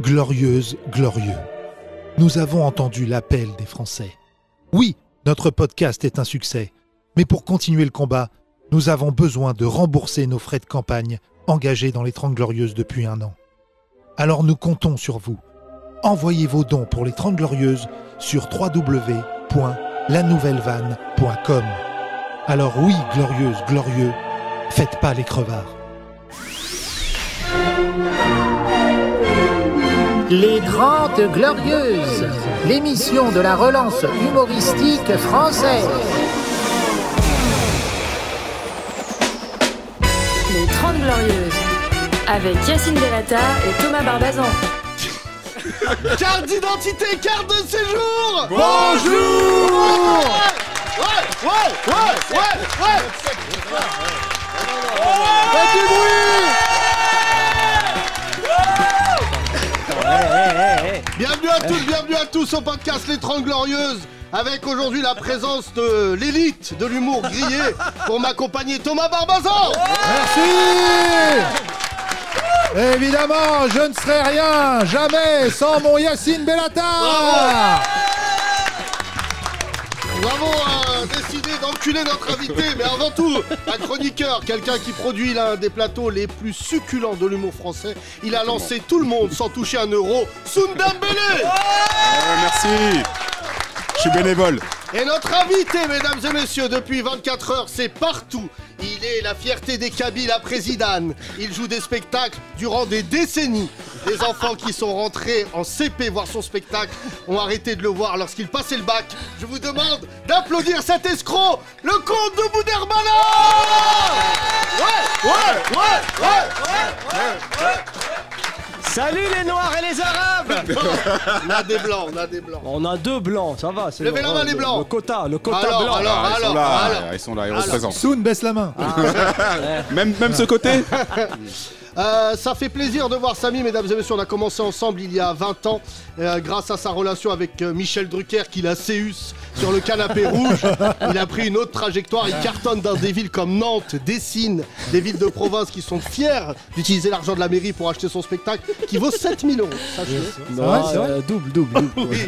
Glorieuse, glorieux. Nous avons entendu l'appel des Français. Oui, notre podcast est un succès. Mais pour continuer le combat, nous avons besoin de rembourser nos frais de campagne engagés dans les 30 Glorieuses depuis un an. Alors nous comptons sur vous. Envoyez vos dons pour les 30 Glorieuses sur www.lanouvellevanne.com. Alors oui, glorieuse, glorieux, faites pas les crevards. Les Grandes Glorieuses, l'émission de la relance humoristique française. Les 30 Glorieuses, avec Yacine Delata et Thomas Barbazan. Carte d'identité, carte de séjour Bonjour Ouais, ouais, ouais, ouais, ouais Bienvenue à tous, bienvenue à tous au podcast Les 30 Glorieuses avec aujourd'hui la présence de l'élite de l'humour grillé pour m'accompagner Thomas Barbazan. Merci. Évidemment, je ne serai rien, jamais, sans mon Yacine Bellatar. Nous avons d'enculer notre invité, mais avant tout, un chroniqueur, quelqu'un qui produit l'un des plateaux les plus succulents de l'humour français. Il a lancé tout le monde sans toucher un euro, Sundambele Ouais, Merci bénévole. Et notre invité, mesdames et messieurs, depuis 24 heures, c'est partout. Il est la fierté des Kabyles à Présidane. Il joue des spectacles durant des décennies. Les enfants qui sont rentrés en CP voir son spectacle ont arrêté de le voir lorsqu'il passait le bac. Je vous demande d'applaudir cet escroc, le comte de ouais, Salut les Noirs et les Arabes On a des blancs, on a des blancs. On a deux blancs, ça va. c'est Levez la main, les le- Blancs. Le quota, le quota Alors, blanc. alors, Ah, ils sont alors, là, alors. ils sont là, ils Alors. représentent. Soun baisse la main. Même, même ce côté Euh, ça fait plaisir de voir Samy, mesdames et messieurs. On a commencé ensemble il y a 20 ans, euh, grâce à sa relation avec euh, Michel Drucker, qu'il a Céus sur le canapé rouge. Il a pris une autre trajectoire. Il cartonne dans des villes comme Nantes, Dessines, des villes de province qui sont fiers d'utiliser l'argent de la mairie pour acheter son spectacle, qui vaut 7000 euros. Sachez. Non, vrai, c'est vrai euh, double, double, double. Oui,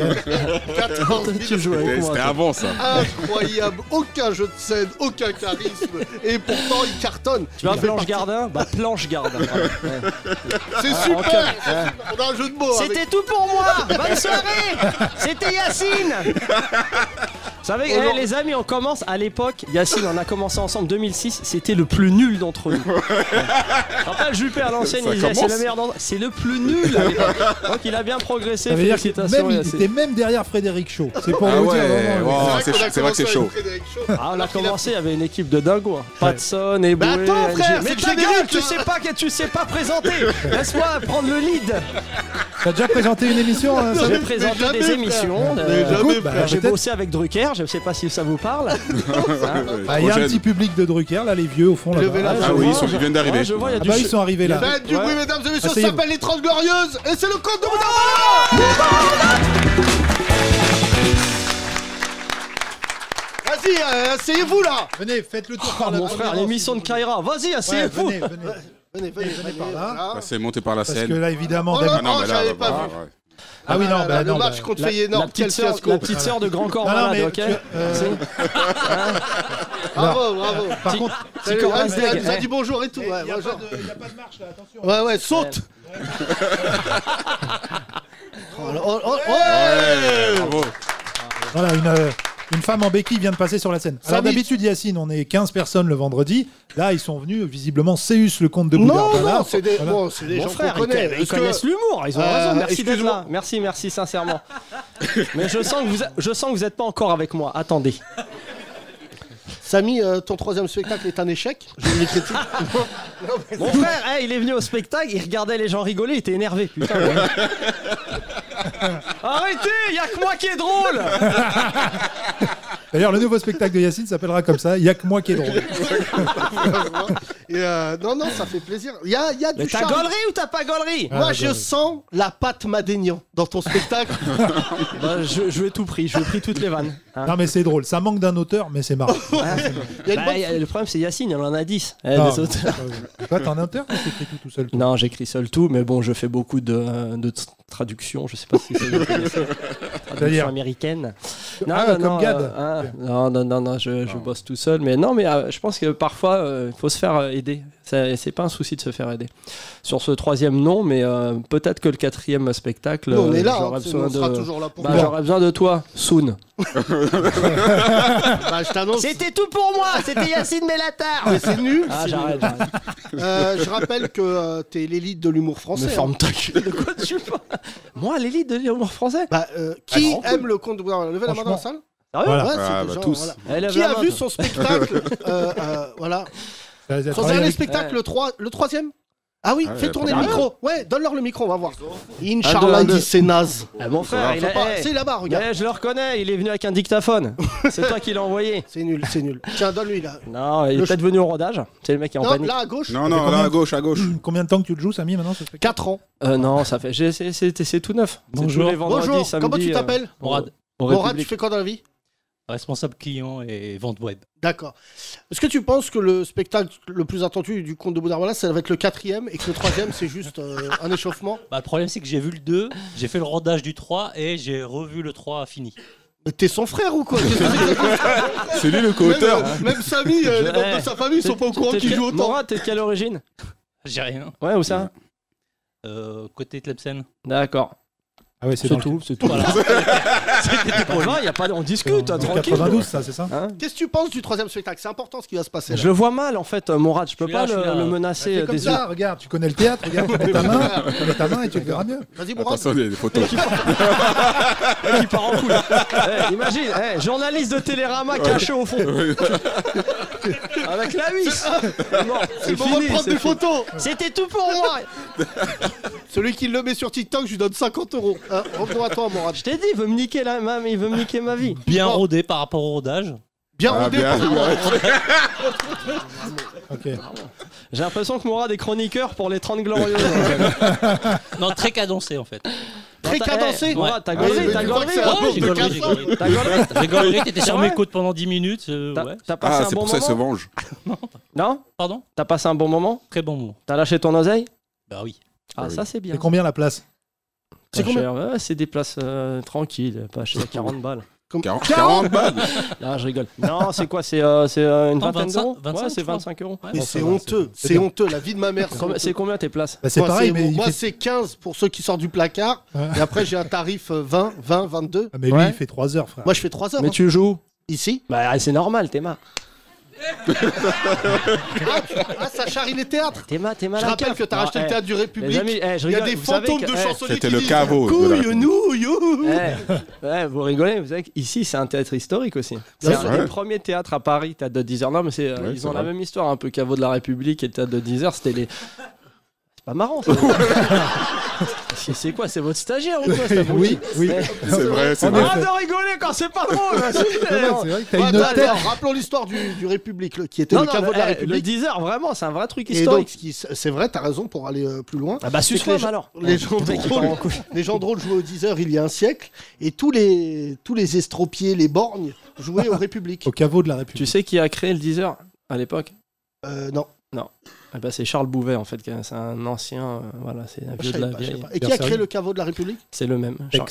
14 000 Tu joues avec C'était avant ça. Incroyable, aucun jeu de scène, aucun charisme, et pourtant il cartonne. Tu vois Planche partie- Gardin Bah Planche Gardin. C'est Ah, super. On a un jeu de mots avec- C'était tout pour moi. Bonne soirée. C'était Yacine savez, eh, les amis, on commence à l'époque. Yacine, on a commencé ensemble 2006. C'était le plus nul d'entre nous. Rappelle Juppé à l'ancienne, il disait c'est le meilleur d'entre C'est le plus nul à l'époque. Donc il a bien progressé. Ça veut dire même, il était même derrière Frédéric Shaw. C'est pour Ah vous ouais, wow. C'est vrai que c'est commencé chaud. Ah, on a commencé, il y avait une équipe de dingo. Patson, et Bah attends, frère, Mais ta le gueule, tu sais pas que tu sais pas présenter. Laisse-moi prendre le lead. T'as déjà présenté une émission hein, J'ai présenté des émissions. Euh, bah. J'ai bossé avec Drucker, je sais pas si ça vous parle. Ah, Il y a un petit public de Drucker, là, les vieux au fond. Là Ah je oui, vois, ils, sont- ils viennent d'arriver. Ouais, je vois, il y a ah du bah ch- ils sont arrivés là. Faites du Ouais. bruit, mesdames et messieurs, ça Asseyez-vous. s'appelle les 30 Glorieuses, et c'est le compte de Vas-y, euh, asseyez-vous là Venez, faites le tour Oh, par là. mon frère, l'émission de Kaira. Vas-y, Ouais, asseyez-vous. venez, venez. Venez, venez, venez par là. Bah, c'est monté par la Parce que scène. là, évidemment, Oh Ah non, Oh, mais là, j'avais bah, pas bah, vu. ouais. Ah oui, non, bah le non, match bah, contre La, Feyenoord, la quel petite sœur, fiasco la petite sœur de Grand Corps Malade, mais ok tu- euh. Bravo, bravo Par contre, Salut, corps ah, Asdeg, elle nous a eh. dit bonjour et tout, il ouais, n'y a, a pas de marche là, attention. Ouais, ouais, saute Oh, oh, oh, Ouais, ouais bravo. Voilà, une, euh, une femme en béquille vient de passer sur la scène. Alors d'habitude, Yacine, on est 15 personnes le vendredi. Là, ils sont venus, visiblement, Céus, le comte de Non, Boudard. non, c'est des, Voilà. bon, c'est des gens frère, qu'on ils, connaît. ils Est-ce que- connaissent l'humour, ils ont Euh, raison. Merci d'être excuse-moi. là. Merci, merci, sincèrement. Mais je sens que vous, je sens que vous n'êtes pas encore avec moi. Attendez. Samy, euh, ton troisième spectacle est un échec critiques. Mon frère, hey, il est venu au spectacle, il regardait les gens rigoler, il était énervé. Putain, ouais. Arrêtez, il y a que moi qui est drôle. D'ailleurs, le nouveau spectacle de Yacine s'appellera comme ça. Il n'y a que moi qui est drôle. Et, euh, non, non, ça fait plaisir. Il y a, il y a du Mais t'as charme. gaulerie ou t'as pas gaulerie Moi, Ah, je sens la patte Madénian dans ton spectacle. Bah, je, je vais tout pris, je vais pris toutes les vannes. hein. Non, mais c'est drôle. Ça manque d'un auteur, mais c'est marrant. Il y a une Bah, bonne- y a- le problème c'est Yacine, il en a 10. Eh, Ah, des auteurs. Toi, t'es un auteur ou t'écris tout tout seul toi? Non, j'écris seul tout, mais bon, je fais beaucoup de, de traduction, je sais pas si c'est américaine. Ah, comme Gad. ah, non, non, non, non, je, je Non. bosse tout seul. Mais non, mais euh, je pense que parfois, euh, il faut se faire euh, aider. C'est pas un souci de se faire aider. Sur ce troisième, non, mais euh, peut-être que le quatrième spectacle, Nous, on euh, est là, j'aurais hein, besoin on sera de. toujours là pour Bah, toi. j'aurais besoin de toi, Soon. Bah. C'était tout pour moi, c'était Yacine Bellatar. Mais c'est nul. Ah, j'arrête. Euh, je rappelle que euh, t'es l'élite de l'humour Me français. hein. forme ta. De quoi tu parles? Moi, l'élite de l'humour français? Bah, euh, qui grand aime le conte de Levez la main dans la salle? Voilà. Ouais, c'est Ah, bah, gens, tous. voilà. Qui a vu son spectacle? Euh, euh, Voilà. Ça a Son travaillé dernier avec- spectacle, Ouais. le, 3, le troisième Ah oui, Ah fais tourner le micro. Ouais, donne-leur le micro, on va voir. Inch'Allah, il dit c'est naze. Ah, mon frère, eh, C'est là-bas, regarde. eh, je le reconnais, il est venu avec un dictaphone. C'est toi qui l'as envoyé. C'est nul, c'est nul. Tiens, donne-lui là. Non, il est peut-être venu au rodage. C'est le mec qui est en panique. là à gauche. Non, non, là à gauche, à gauche. Combien de temps que tu le joues, Samy, maintenant ce spectacle? 4 ans. Euh, non, ça fait. C'est tout neuf. Bonjour. tous les vendredis, Bonjour, comment tu euh, t'appelles? Morad, Morad, tu fais quoi dans la vie? Responsable client et vente web. D'accord. Est-ce que tu penses que le spectacle le plus attendu du conte de Boudarbala, ça va être le quatrième et que le troisième, c'est juste euh, un échauffement? Bah, le problème, c'est que j'ai vu le 2, j'ai fait le rodage du 3 et j'ai revu le 3 fini. Mais T'es son frère ou quoi? C'est lui le même, co-auteur. euh, même Samy, euh, les membres de sa famille, ils sont pas au courant T'es- qu'il joue autant. T'es de quelle origine? J'ai rien. Ouais, où ça? Euh, côté Tlemcen. D'accord. Ah ouais, c'est tout, c'est tout. Voilà. Voilà, y a pas, on discute, hein, le tranquille. 92, ça, c'est ça Hein Qu'est-ce que tu penses du troisième spectacle? C'est important ce qui va se passer. là. je le vois mal en fait, euh, Morad. Je peux pas le, menacer Fais euh, comme des yeux. ça, regarde, tu connais le théâtre, regarde, tu mets ta main, tu mets ta main et tu le verras mieux. Vas-y, Mourad. Attention, il y a des photos. qui part en couille. Eh, imagine, eh, journaliste de Télérama caché au fond. Avec la vis. Bon, C'est c'est des fini. photos. C'était tout pour moi. Celui qui le met sur TikTok, je lui donne 50 euros. Hein, Revenons à toi, Mourad. Je t'ai dit, il veut me niquer la il veut me niquer ma vie. Bien Bon. rodé par rapport au rodage. Bien Ah, rodé. bien, par- bien. Ok. J'ai l'impression que Mourad est chroniqueur pour les 30 glorieuses. Non, très cadencé en fait. Très cadencé. eh, Mourad, t'as gaulerie, mais t'as tu crois que gaulerie. c'est un hein. peu j'ai de gaulerie, j'ai casse-tête gaulerie. T'as gaulerie. J'ai gaulerie, t'étais sur mes côtes pendant 10 minutes. euh, T'as ouais. t'as passé Ah, un c'est bon pour ça qu'il se moment venge. Non Pardon T'as passé un bon moment Très bon mot. T'as lâché ton oseille Bah oui. Ah, oui. ça c'est bien. C'est combien la place C'est combien cher. Ouais, C'est des places euh, tranquilles, pas cher, 40 balles. 40 40 balles. Là, je rigole. Non, c'est quoi? C'est euh, c'est, euh, une Non, vingtaine 25, d'euros? 25, Ouais, c'est je crois. 25 euros. Mais c'est honteux. c'est- honteux. La vie de ma mère. c'est Combien- tes places? Bah, C'est Moi, pareil, mais moi fait- c'est 15 pour ceux qui sortent du placard. Et après j'ai un tarif euh, 20, 20, 22. Ah, mais lui, Ouais. il fait 3 heures, frère. Moi je fais 3 heures. Mais hein. tu joues? Ici. Bah, c'est normal, t'es ma. Ah, tu- ah, ça charrie les théâtres. T'es ma, t'es ma Je rappelle cave. que t'as Non, racheté eh, le théâtre du les République. amis, eh, je Il y a rigole, des vous savez fantômes que- de eh, chansonniers C'était qui le disent caveau de la Couille, République. nous, you. Eh, ouais, vous rigolez, vous savez qu'ici c'est un théâtre historique aussi. C'est Bien un sûr. des Ouais. premiers théâtres à Paris, théâtre de 10 heures. Non, mais c'est, euh, Ouais, ils c'est ont la vrai. même histoire, un peu caveau de la République et théâtre de 10 heures, c'était les. C'est pas marrant ça. c'est, c'est quoi C'est votre stagiaire ou quoi Oui, oui. C'est vrai, c'est vrai. Arrête de rigoler quand c'est pas drôle c'est- vrai, que t'as une Rappelons l'histoire du, du République, le- qui était Non, le non, caveau de la eh, le République. 10 heures, vraiment, c'est un vrai truc Et donc, historique. ce qui- c'est vrai, t'as raison pour aller euh, plus loin. Ah bah, c'est que suce-moi les gens- alors. les gens Le mec, il drôles. part en couille. Les gens drôles jouaient aux 10 heures il y a un siècle, et tous les, tous les estropiés, les borgnes, jouaient au République. Au caveau de la République. Tu sais qui a créé le 10 heures à l'époque? Euh, non, Eh ben, C'est Charles Bouvet en fait, c'est un ancien, euh, voilà, c'est un je vieux de la vieille. pas. Et qui a créé le caveau de la République? C'est le même. Charles.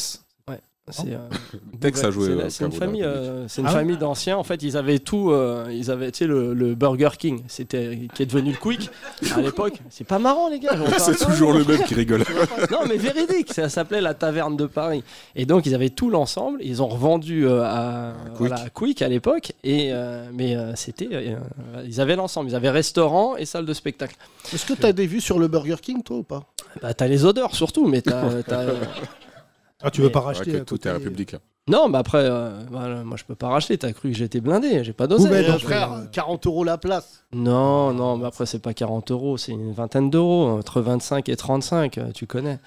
C'est euh, Tex a joué c'est au la- c'est une famille, République. euh, c'est une Ah famille d'anciens. En fait, ils avaient tout. euh, ils avaient, tu sais, le, Burger King, c'était qui est devenu le Quick à l'époque. C'est pas marrant, les gars. C'est toujours le même qui rigole. non, mais véridique, ça s'appelait la Taverne de Paris. Et donc, ils avaient tout l'ensemble. Ils ont revendu à, Quick. à l'époque. Et mais c'était, ils avaient l'ensemble. Ils avaient restaurant et salle de spectacle. Est-ce que t'as des vues sur le Burger King, toi, ou pas? Bah, t'as les odeurs surtout, mais t'as, Ah, tu veux Mais- pas racheter que à tout côté- est non, mais après, euh, voilà, moi, je peux pas racheter. T'as cru que j'étais blindé. J'ai pas d'oseille. donc, Frère, euh, 40 euros la place. Non, non, mais après, c'est pas 40 euros, c'est une vingtaine d'euros, entre 25 et 35, euh, tu connais.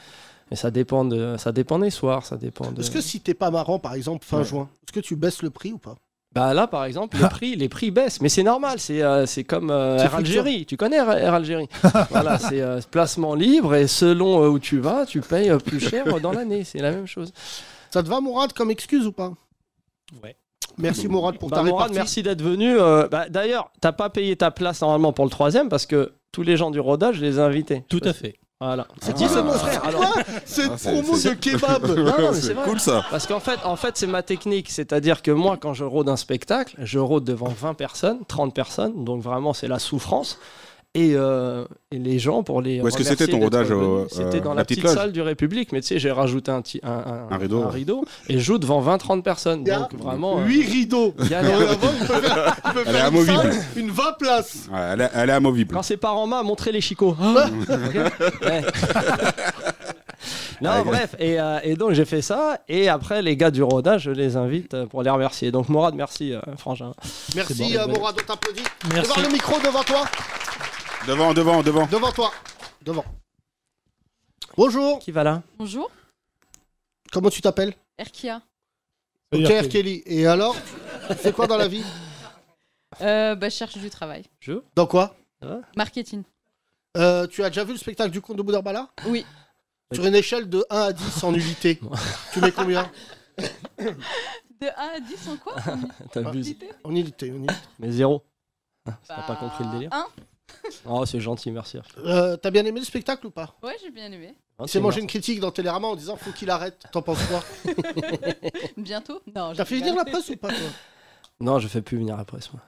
Mais ça dépend, de, ça dépend des soirs, ça dépend de. Est-ce que si t'es pas marrant, par exemple, fin Ouais. juin, est-ce que tu baisses le prix ou pas? Bah là, par exemple, les prix, les prix baissent, mais c'est normal, c'est euh, c'est comme euh, Air Algérie. Tu connais Air Air Algérie? Voilà, c'est euh, placement libre et selon euh, où tu vas, tu payes euh, plus cher dans l'année. C'est la même chose. Ça te va, Mourad, comme excuse ou pas? Ouais. Merci, Mourad, pour Bah, ta Mourad, répartie. merci d'être venu. euh, bah, D'ailleurs, t'as pas payé ta place normalement pour le troisième parce que tous les gens du rodage, je les ai invités. Tout à fait. Voilà. C'est Dis-le, quoi mon ça frère. Alors, Cette Ah, c'est- promo de kebab non, non, mais c'est cool ça. Parce qu'en fait, en fait c'est ma technique. C'est-à-dire que moi, quand je rôde un spectacle, je rôde devant 20 personnes, 30 personnes. Donc vraiment, c'est la souffrance. Et, euh, et les gens, pour les. Où est-ce que c'était ton rodage, euh, C'était dans euh, la, la petite salle du République. Mais tu sais, j'ai rajouté un, petit- un, Un rideau. et je joue devant 20-30 personnes. Il y a Donc vraiment. euh, 8 rideaux. il y a- peut Elle est une, amovible. salle, une 20 places. Ouais, elle, est, elle est amovible. Quand c'est par en main, montrez les chicots. Non, bref, et, euh, et donc j'ai fait ça, et après les gars du rodage, je les invite euh, pour les remercier. Donc Morad, merci, euh, Frangin. Merci, bon. euh, Morad, on t'applaudit. Merci. Devant le micro, devant toi. Devant, devant, devant. Devant toi. Devant. Bonjour. Qui va là Bonjour, Comment tu t'appelles Erkia. Ok, Kelly. Et alors Tu fais quoi dans la vie Euh, bah, je cherche du travail. Je Dans quoi Marketing. Euh, Tu as déjà vu le spectacle du conte de Boudarbala Oui. Sur une échelle de 1 à 10 en nullité. tu mets combien De 1 à 10 en quoi T'abuses. En nullité. En nullité. Mais zéro. T'as Bah, pas compris le délire 1 Oh, c'est gentil, merci. Euh, T'as bien aimé le spectacle ou pas Ouais, j'ai bien aimé. Il s'est mangé une critique dans Télérama en disant faut qu'il arrête. T'en penses quoi Bientôt Non, T'as fait venir la presse ou pas toi Non, je fais plus venir la presse, moi.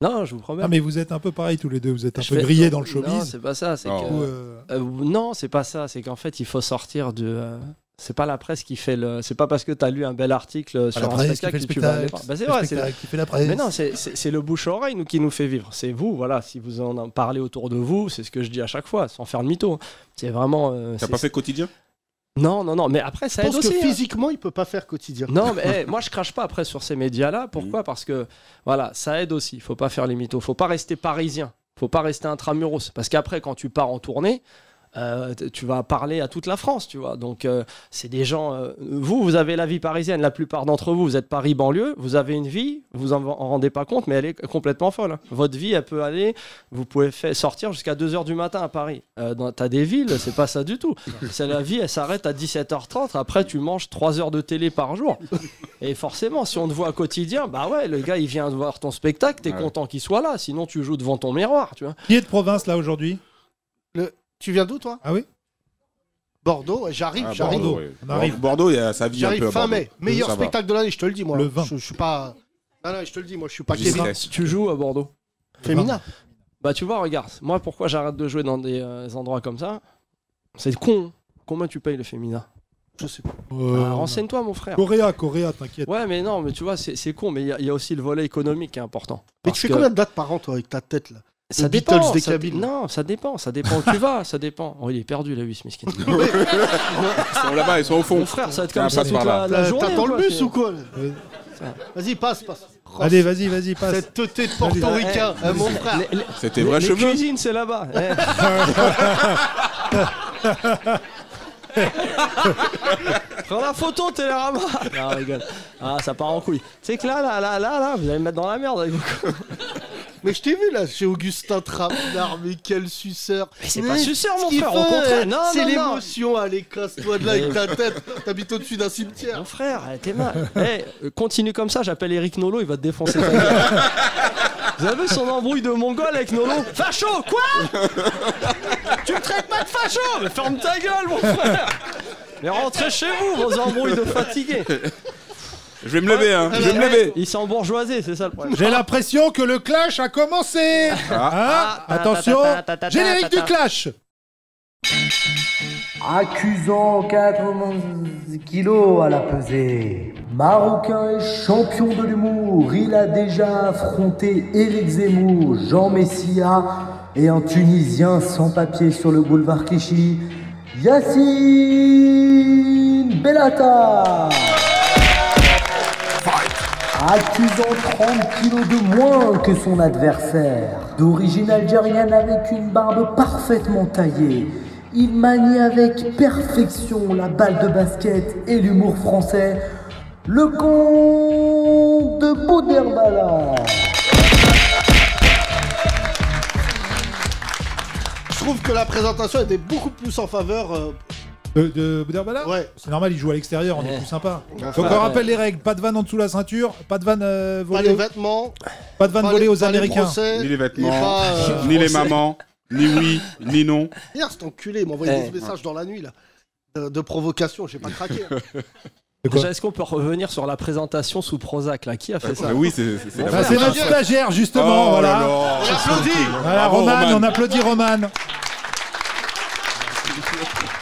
non, je vous promets. Ah, mais vous êtes un peu pareil tous les deux. Vous êtes un Je peu fais- grillés dans le Non, showbiz. c'est pas ça, c'est que. Ou, euh, Euh, non, c'est pas ça. C'est qu'en fait, il faut sortir de. euh, C'est pas la presse qui fait le. C'est pas parce que t'as lu un bel article sur la un presse qui spectacle que tu vas aller voir. Bah, c'est vrai, c'est qui fait la presse. Mais non, c'est- le bouche-oreille nous, qui nous fait vivre. C'est vous, voilà, si vous en parlez autour de vous, c'est ce que je dis à chaque fois, sans faire de mytho. C'est vraiment. euh, T'as pas fait quotidien? Non, non, non, mais après, Je ça aide pense que aussi. hein. physiquement, il peut pas faire quotidien. Non, mais eh, moi je crache pas après sur ces médias-là. Pourquoi? Parce que voilà, ça aide aussi. Il faut pas faire les mythos. Faut pas rester parisien. Faut pas rester intramuros. Parce qu'après, quand tu pars en tournée, euh, tu vas parler à toute la France, tu vois. Donc euh, c'est des gens. euh, vous, vous avez la vie parisienne. La plupart d'entre vous, vous êtes Paris banlieue. Vous avez une vie. Vous en, en rendez pas compte, mais elle est complètement folle. hein. Votre vie, elle peut aller. Vous pouvez faire sortir jusqu'à 2 h du matin à Paris. Euh, dans- T'as des villes, c'est pas ça du tout. C'est la vie, elle s'arrête à 17h30. Après, tu manges 3 heures de télé par jour. Et forcément, si on te voit au quotidien, bah ouais, le gars il vient voir ton spectacle, t'es Ouais. content qu'il soit là, sinon tu joues devant ton miroir, tu vois. Qui est de province là aujourd'hui? Tu viens d'où toi Ah oui Bordeaux, ouais, j'arrive, Ah, j'arrive. Bordeaux, ouais. On arrive. Bordeaux, il y a sa vie un peu J'arrive à fin Bordeaux. mai. Meilleur Ça va. spectacle de l'année, je te le dis moi. Le 20. Je, je suis pas. Non, non, je te le dis, moi, je suis pas J'y Kevin. serai. Tu joues à Bordeaux. Féminin. Bah tu vois, regarde, moi pourquoi j'arrête de jouer dans des euh, endroits comme ça C'est con. Combien tu payes le féminin Je sais pas. Euh, Ah, Renseigne-toi mon frère. Coréa, Coréa, t'inquiète. Ouais, mais non, mais tu vois, c'est c'est con, mais il y, a- il y a aussi le volet économique qui est important. Mais Parce tu fais que combien de dates par an, toi, avec ta tête, là? Ça les dépend, Beatles des ça- cabines Non, ça dépend, ça dépend où tu vas, ça dépend. Oh, il est perdu là, Miskin. Ils sont là-bas, ils sont au fond. Mon frère, ça va être Ah, comme ça passe toute par là. la, la journée. T'attends le quoi, bus ou quoi Vas-y, passe, passe. Oh, Allez, vas-y, vas-y, passe. Cette teuté de portoricain, Eh, hein, mon frère. C'était vrai les cheveux cuisines, c'est là-bas. Eh. Prends la photo, Télérama Non, rigole. Ah, ça part en couille. Tu sais que là, là, là, là, là, vous allez me mettre dans la merde avec vous. Mais je t'ai vu là, chez Augustin Trapenard, mais quel suceur. Mais c'est pas suceur, mon frère, au contraire. Non, C'est l'émotion, allez, casse-toi de là avec ta tête. T'habites au-dessus d'un cimetière. Mon frère, eh, t'es mal. Eh, euh, continue comme ça, j'appelle Eric Nolo, il va te défoncer ta gueule. Vous avez vu son embrouille de mongol avec Nolo Facho, quoi Tu me traites pas de facho Mais ferme ta gueule, mon frère Mais rentrez chez vous, vos embrouilles de fatigués Je vais me lever, hein. Je vais me lever. Ils sont bourgeoisés, c'est ça le problème. J'ai l'impression que le clash a commencé. Hein Attention, générique du clash. Accusant 80 kilos à la pesée. Marocain et champion de l'humour, il a déjà affronté Éric Zemmour, Jean Messia et un Tunisien sans papier sur le boulevard Clichy, Yacine Bellata. Accusant 30 kilos de moins que son adversaire. D'origine algérienne avec une barbe parfaitement taillée. Il manie avec perfection la balle de basket et l'humour français. Le comte de Bouderbala. Je trouve que la présentation était beaucoup plus en faveur. Euh, De, Ouais. C'est normal, il joue à l'extérieur, on est plus sympa. Enfin, Donc on ouais. rappelle les règles pas de vanne en dessous de la ceinture, pas de vanne euh, Pas les volée, vêtements, pas de vanne pas volée les- aux pas les Américains. procès, Ni les et vêtements, pas, euh, ni les mamans. Ni oui, ni non. Hier, cet enculé m'a envoyé Eh. des messages dans la nuit, là. De, de provocation, j'ai pas craqué. hein. C'est quoi Déjà, est-ce qu'on peut revenir sur la présentation sous Prozac là? Qui a fait ça? Mais oui, c'est c'est- c'est la Ah, c'est notre stagiaire, justement, Oh voilà. là là. On applaudit Voilà, Bravo, Roman, Roman. on applaudit Roman.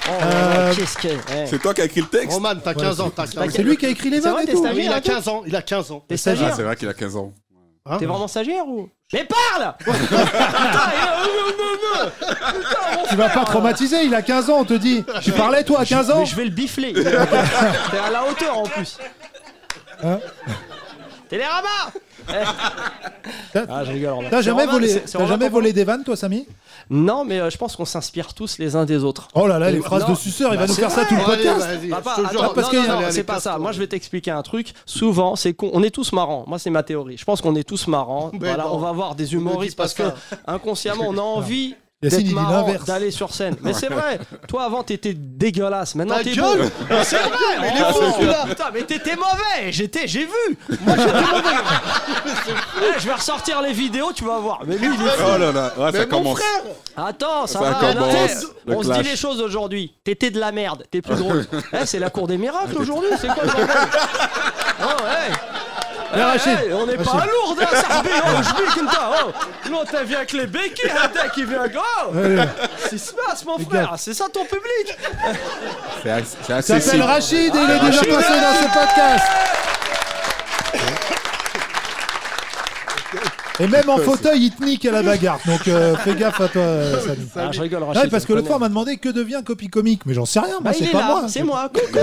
Oh, Euh, Qu'est-ce que. C'est toi qui as écrit le texte Roman, t'as 15 ans, t'as 15 ans. C'est lui qui a écrit les C'est vannes vrai, et t'es tout. stagiaire Il a hein, toi 15 ans, il a 15 ans. T'es Ah, stagiaire c'est vrai qu'il a 15 ans. Hein T'es vraiment stagiaire ou Mais parle Putain, Tu vas pas traumatiser, il a 15 ans, on te dit. Tu parlais toi à 15 ans Mais je vais le bifler. T'es à la hauteur en plus. Hein Télérama Ah, je rigole. Romain. T'as jamais volé, t'as jamais volé des vannes, toi, Samy? Non, mais euh, je pense qu'on s'inspire tous les uns des autres. Oh là là, les Non. phrases de suceur, il va Bah, nous faire ça tout le podcast. parce allez, c'est pas ça. Moi, je vais t'expliquer un truc. Souvent, c'est qu'on on est tous marrants. Moi, c'est ma théorie. Je pense qu'on est tous marrants. Voilà, on va avoir des humoristes parce que inconsciemment, on a envie. Yacine, il D'être dit marrant, l'inverse. d'aller sur scène. Mais c'est vrai. Toi, avant, t'étais dégueulasse. Maintenant, t'es beau. Mais C'est vrai. Mais il est fou, celui-là. Putain, mais t'étais mauvais. J'étais, j'ai vu. Moi, j'étais mauvais. Eh, je vais ressortir les vidéos, tu vas voir. Mais lui, il est fou. Oh là là, ouais, Mais ça mon commence. frère Attends, ça, Ça va. on se dit les choses aujourd'hui. T'étais de la merde, t'es plus drôle. Eh, c'est la cour des miracles aujourd'hui, c'est quoi le bordel Rachid, on n'est pas à Lourdes, hein, oh, vis comme ça, oh. L'autre, elle vient avec les béquilles, un deck, il vient gros. Qui se passe, mon frère C'est ça ton public C'est c'est Il s'appelle. Rachid et il est déjà passé dans ce podcast. Et même en fauteuil, il te nique à la bagarre. Donc euh, fais gaffe à toi, euh, Samy. Ah, je rigole, Ouais, Rachid. parce je que l'autre fois, on m'a demandé que devient copie comique. Mais j'en sais rien, moi, Bah, il c'est est pas là, moi. c'est moi. coucou.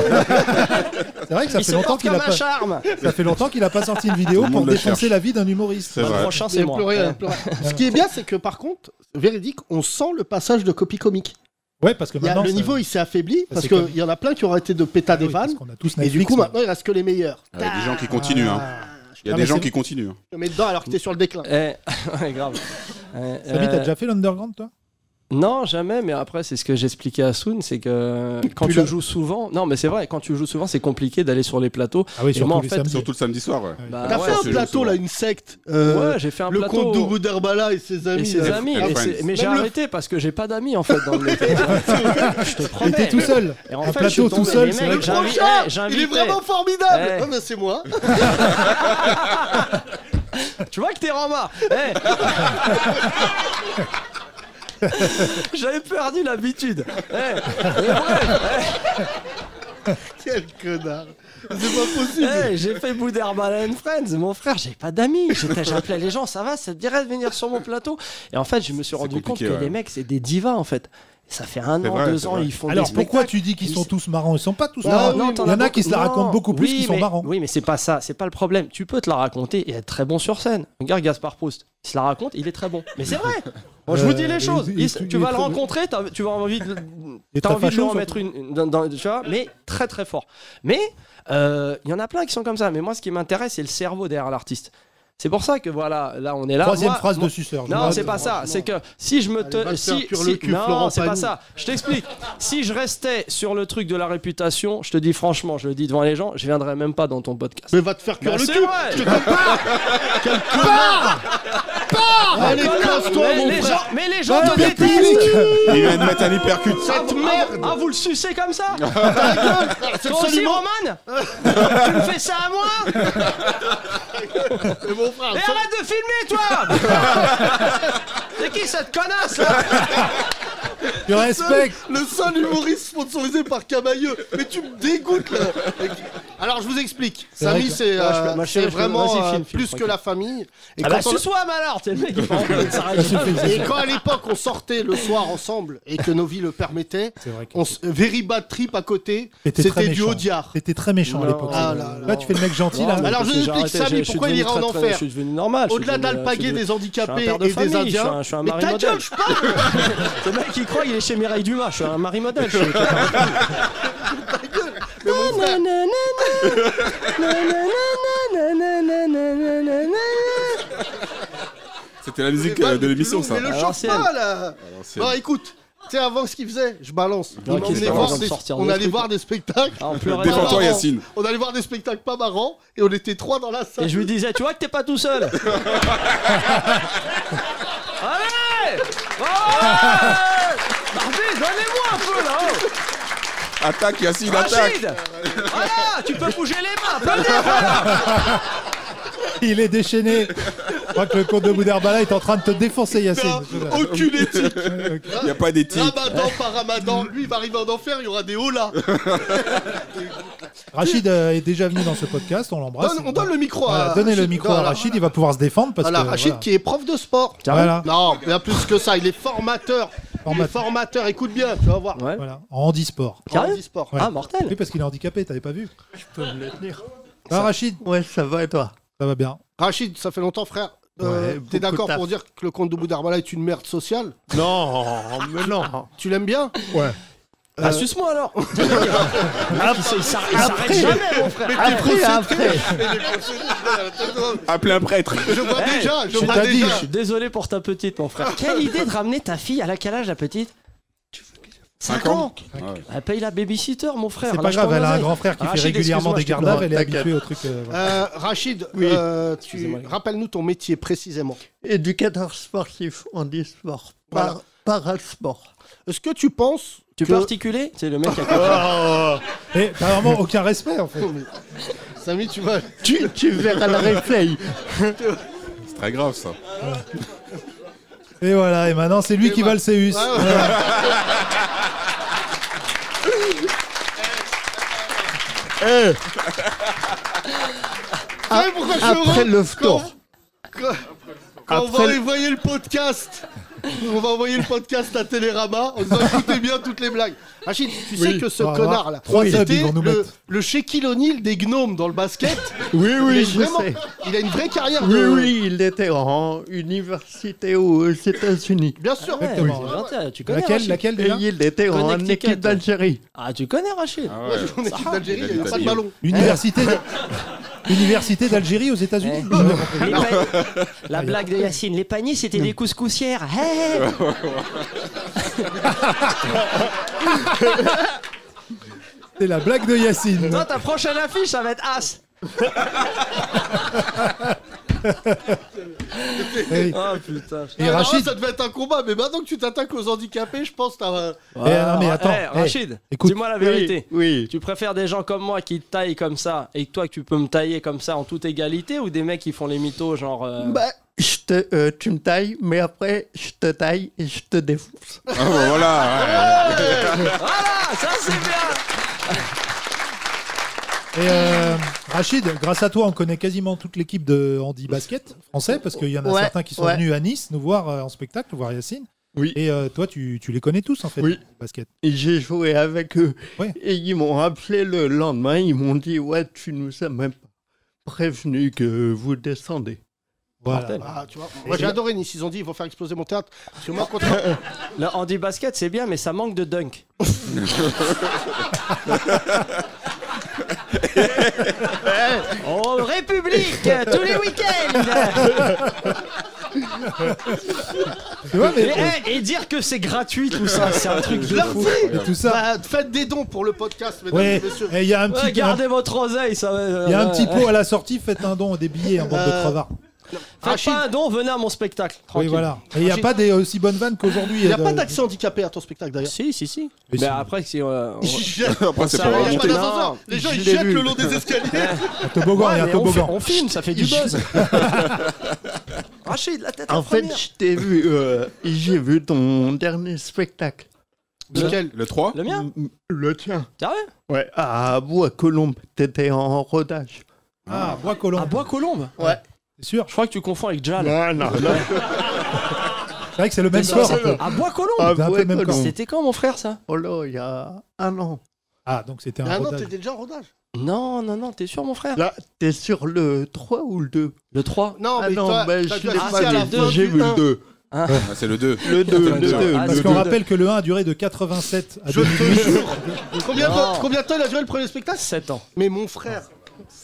C'est vrai que ça Il fait se longtemps porte qu'il a un pas. charme. Ça fait longtemps qu'il a pas sorti une vidéo pour monde le défoncer cherche. la vie d'un humoriste. C'est Le vrai. prochain, c'est moi. Ouais. plus rien. Ce qui est bien, c'est que par contre, véridique, on sent le passage de copie comique. Ouais, parce que Il y a- maintenant. le ça- niveau, il s'est affaibli parce c'est comme- qu'il y en a plein qui ont arrêté de péter Ah des oui, parce vannes. qu'on a tous Et du coup, maintenant, il reste que les meilleurs. Il y a des gens qui continuent. hein. Il y a des mais gens qui continuent. hein. Je te mets dedans alors que t'es sur le déclin. Eh, ouais, grave. Euh, Samy, t'as euh, déjà fait l'underground, toi? Non, jamais, mais après, c'est ce que j'expliquais à Soun, c'est que quand tu là- joues souvent, non, mais c'est vrai, quand tu joues souvent, c'est compliqué d'aller sur les plateaux. Ah oui, surtout moi, en les fait, samedis. Surtout le samedi soir, ouais. Bah, T'as ouais, fait un plateau là, une secte. euh, Ouais, j'ai fait un le plateau. comte d'Oubou Derbala et ses amis. et ses là. amis, Et mais, j'ai le- arrêté parce que j'ai pas d'amis en fait dans le. Je te Il promets. était tout seul. Et en Un fait, plateau tout seul, c'est vrai que- eh, il est vraiment formidable. Eh. Ah, mais c'est moi. Tu vois que t'es Rama Eh J'avais perdu l'habitude. Eh, mais bref, Quel connard. C'est pas possible. eh, j'ai fait Bouderbala and Friends. Mon frère, j'ai pas d'amis. J'étais- J'appelais les gens, ça va, ça te dirait de venir sur mon plateau Et en fait, je me suis rendu compte que ouais. les mecs, c'est des divas en fait. Ça fait un an, vrai, deux ans, vrai. ils font Alors des pourquoi spectacles. tu dis qu'ils Ils sont tous marrants? Ils sont pas tous Non, marrants. non, t'en Il y as en a qui se la racontent beaucoup plus Oui, qu'ils sont marrants. Oui, mais c'est pas ça, c'est pas le problème. Tu peux te la raconter et être très bon sur scène. Regarde Gaspard Proust, il se la raconte, il est très bon. Mais c'est vrai. Bon, je vous dis Euh, les choses. il- Il- il- tu vas le rencontrer, tu vas envie de, très envie de lui facho, en mettre une, dans- dans- tu vois, mais très très fort. Mais euh, il y en a plein qui sont comme ça. Mais moi, ce qui m'intéresse, c'est le cerveau derrière l'artiste. C'est pour ça que voilà, là on est là. Troisième Moi- phrase moi- de suceur. non, c'est pas ça. C'est que si je me te, te si, si- le cul, non, c'est pas ça. Je t'explique. si je restais sur le truc de la réputation, je te dis franchement, je le dis devant les gens, je viendrais même pas dans ton podcast. Mais va te faire cuire le cul. vrai. Je te donne pas. Quel connard. Allez, casse-toi, mon les frère. gens, mais les gens te détestent. Il vient de mettre un hypercute. Cette merde. Ah, vous le sucez comme ça C'est Toi aussi, absolument. Roman Tu me fais ça à moi Mais mon frère, Et arrête de filmer, toi C'est qui cette connasse là Tu respectes. Le seul humoriste sponsorisé par Camailleux. Mais tu me dégoûtes là. Alors je vous explique. Samy c'est euh, vraiment euh, plus que la famille. Et Ah bah, quand on- suce-moi malheur T'es le mec Et quand à l'époque on sortait le soir ensemble et que nos vies le permettaient, C'est vrai que- on s- Very Bad Trip à côté, c'était du méchant. Audiard. T'étais très méchant à l'époque. Ah là là. Là, tu fais le mec gentil Non, là. Alors, je vous explique, Samy, pourquoi il ira en enfer Je suis devenu normal. je suis Au-delà euh, d'alpaguer des handicapés et des famille, je suis Indiens. un- je suis un Mais ta gueule, je parle Ce mec il croit qu'il est chez Mireille Dumas, je suis un mari modèle. je suis- Mais mon frère, C'était la musique mais euh, de va, l'émission, mais ça. le À chauffe l'ancienne. pas là Bon écoute, tu sais avant ce qu'il faisait, je balance. Ok, voir des- sortir On allait trucs. voir des spectacles. Ah, on pleurait. Défends-toi, pas marrants. Yacine. On allait voir des spectacles pas marrants et on était trois dans la salle. Et je lui disais, tu vois que t'es pas tout seul. Allez Barbie, donnez-moi un peu là oh. Attaque, Yacine, attaque. Rachid Voilà, tu peux bouger les mains, applaudis, voilà. Il est déchaîné. Je crois que le compte de Boudherbala est en train de te défoncer, Yacine. Non, aucune éthique. Il n'y a pas d'éthique. Ramadan par Ramadan, lui il va arriver en enfer, il y aura des hauts là. Rachid euh, est déjà venu dans ce podcast, on l'embrasse. Donne- on donne le micro à Voilà, Donnez le Rachid. micro à Voilà. Rachid, il va pouvoir se défendre parce Voilà, que. Rachid voilà. qui est prof de sport. Voilà. Non, bien plus que ça, il est formateur. Formateur. formateur, écoute bien, tu vas voir. Ouais. Voilà, en handisport. Carré sport. Ouais. Ah, mortel. Oui, parce qu'il est handicapé, t'avais pas vu. Je peux me le tenir. Ça, Rachid? Ouais, ça va et toi? Ça va bien. Rachid, ça fait longtemps, frère. Euh, Ouais, T'es d'accord pour dire que le compte de Boudarbala est une merde sociale? Non, mais non. Tu l'aimes bien? Ouais. Ah, suce-moi alors Il s'arrête il s'arrête jamais, mon frère Après, après. Appelez un prêtre. Je vois Hey, déjà, je je vois déjà. je suis désolé pour ta petite, mon frère. Quelle idée de ramener ta fille à la quel âge, la petite 5 ans Ah ouais. Elle paye la babysitter, mon frère. C'est pas grave, elle a un grand frère qui fait Rachid, régulièrement excuse-moi, des coupe. elle est habituée au truc. euh, voilà. Euh, Rachid, Oui. euh, tu Excusez-moi. rappelle-nous ton métier précisément. Éducateur sportif, on dit sport. Par, Parasport. Est-ce que tu penses Tu que... peux articuler? C'est le mec qui a Oh, Et t'as vraiment aucun respect en fait. Samy, tu vas... tu, tu verras le replay. C'est très grave ça. Et voilà, et maintenant c'est lui Et qui va le Céus. Ouais, ouais. Eh, Vous savez pourquoi je suis après le. Quand, quand on Après va le- envoyer le podcast, on va envoyer le podcast à Télérama en disant écoutez bien toutes les blagues. Rachid, tu sais Oui. que ce On va connard là, subs, c'était le, le Shaquille O'Neal des gnomes dans le basket. Oui, il, oui, je vraiment- sais. il a une vraie carrière Oui, de. oui, il était en université aux États-Unis. Bien sûr. Ouais, c'est gentil, Tu connais Laquelle, Rachid laquelle déjà il était en équipe d'Algérie. Ah, tu connais Rachid Ah Moi, ouais. je joue en équipe d'Algérie, il n'y a pas de ballon. Université, Université d'Algérie aux États-Unis. Eh. Les La blague de Yacine, les paniers c'était des couscoussières. Hey C'est la blague de Yacine. Toi, ta prochaine affiche, ça va être As. Et, Oh putain. et Alors, Rachid. ça devait être un combat, mais maintenant que tu t'attaques aux handicapés, je pense que t'as. Eh, non, mais attends, Eh, eh, Rachid, écoute. dis-moi la vérité. Oui, Tu préfères des gens comme moi qui te taillent comme ça et que toi que tu peux me tailler comme ça en toute égalité ou des mecs qui font les mythos genre euh, Bah, je te, euh, tu me tailles, mais après, je te taille et je te défonce. Ah bah voilà. ouais. Voilà, ça c'est bien. Et euh, Rachid, grâce à toi, on connaît quasiment toute l'équipe de handi basket français parce qu'il y en a Ouais, certains qui sont ouais. venus à Nice nous voir euh, en spectacle, voir Yacine. Oui. Et euh, toi, tu, tu les connais tous en fait, Oui. basket. Et j'ai joué avec eux. Ouais. Et ils m'ont appelé le lendemain. Ils m'ont dit Ouais, tu nous as même pas prévenu que vous descendez. Voilà. Ah, tu vois. Moi, j'ai adoré Nice. Ils ont dit ils vont faire exploser mon théâtre. Parce que moi, contre. Le handi basket c'est bien mais ça manque de dunk. oh République tous les week-ends. Mais, Et, eh, et dire que c'est gratuit tout ça, c'est un truc de fou. et tout ça. Bah, faites des dons pour le podcast, mesdames Ouais, et messieurs. et il y a un petit, Ouais, gardez votre oseille, ça va. il y a un petit pot à la sortie, faites un don, des billets en bande de Euh, crevards. Faites Rachid, pas un don, venez à mon spectacle. Oui, voilà. Et il n'y a Rachid. pas des aussi bonnes vannes qu'aujourd'hui. il n'y a euh, pas d'accès handicapé à ton spectacle d'ailleurs. Si, si, si. Mais si. après, si. euh, on- Après, c'est Ça pas va, a pas remonté. Non. d'ascenseur. Les gens Je ils l'ai jettent vu. le long des escaliers. Un toboggan, il y a un mais on, toboggan. on filme, ça fait du buzz. Rachid, la tête En en fait, je t'ai vu. euh, j'ai vu ton dernier spectacle. Lequel Le 3 Le mien M- Le tien. Sérieux Ouais, à Bois-Colombes. T'étais en rodage. Ah, bois colombe. À Bois-Colombes Ouais. Sûr. Je crois que tu confonds avec Jal. Non, non, non. C'est vrai que c'est le même peu. À même Bois-Colombes. corps. C'était quand, mon frère, ça? Oh là, il y a un an. Ah, donc c'était un Ah non, rodage. t'étais déjà en rodage. Non, non, non, t'es sûr, mon frère? Là, t'es sur le 3 ou le 2 Le 3. Non, Ah mais non, toi, bah, t'as je dû l'ai assister pas à la vu. fin J'ai du vu le 1. 2. Ah, c'est le 2. Le 2, le 2. Ah, Parce qu'on rappelle que le 1 a duré de 87 à Je te 2008. jure. Combien de, Non. combien de temps il a duré le premier spectacle? 7 ans. Mais mon frère.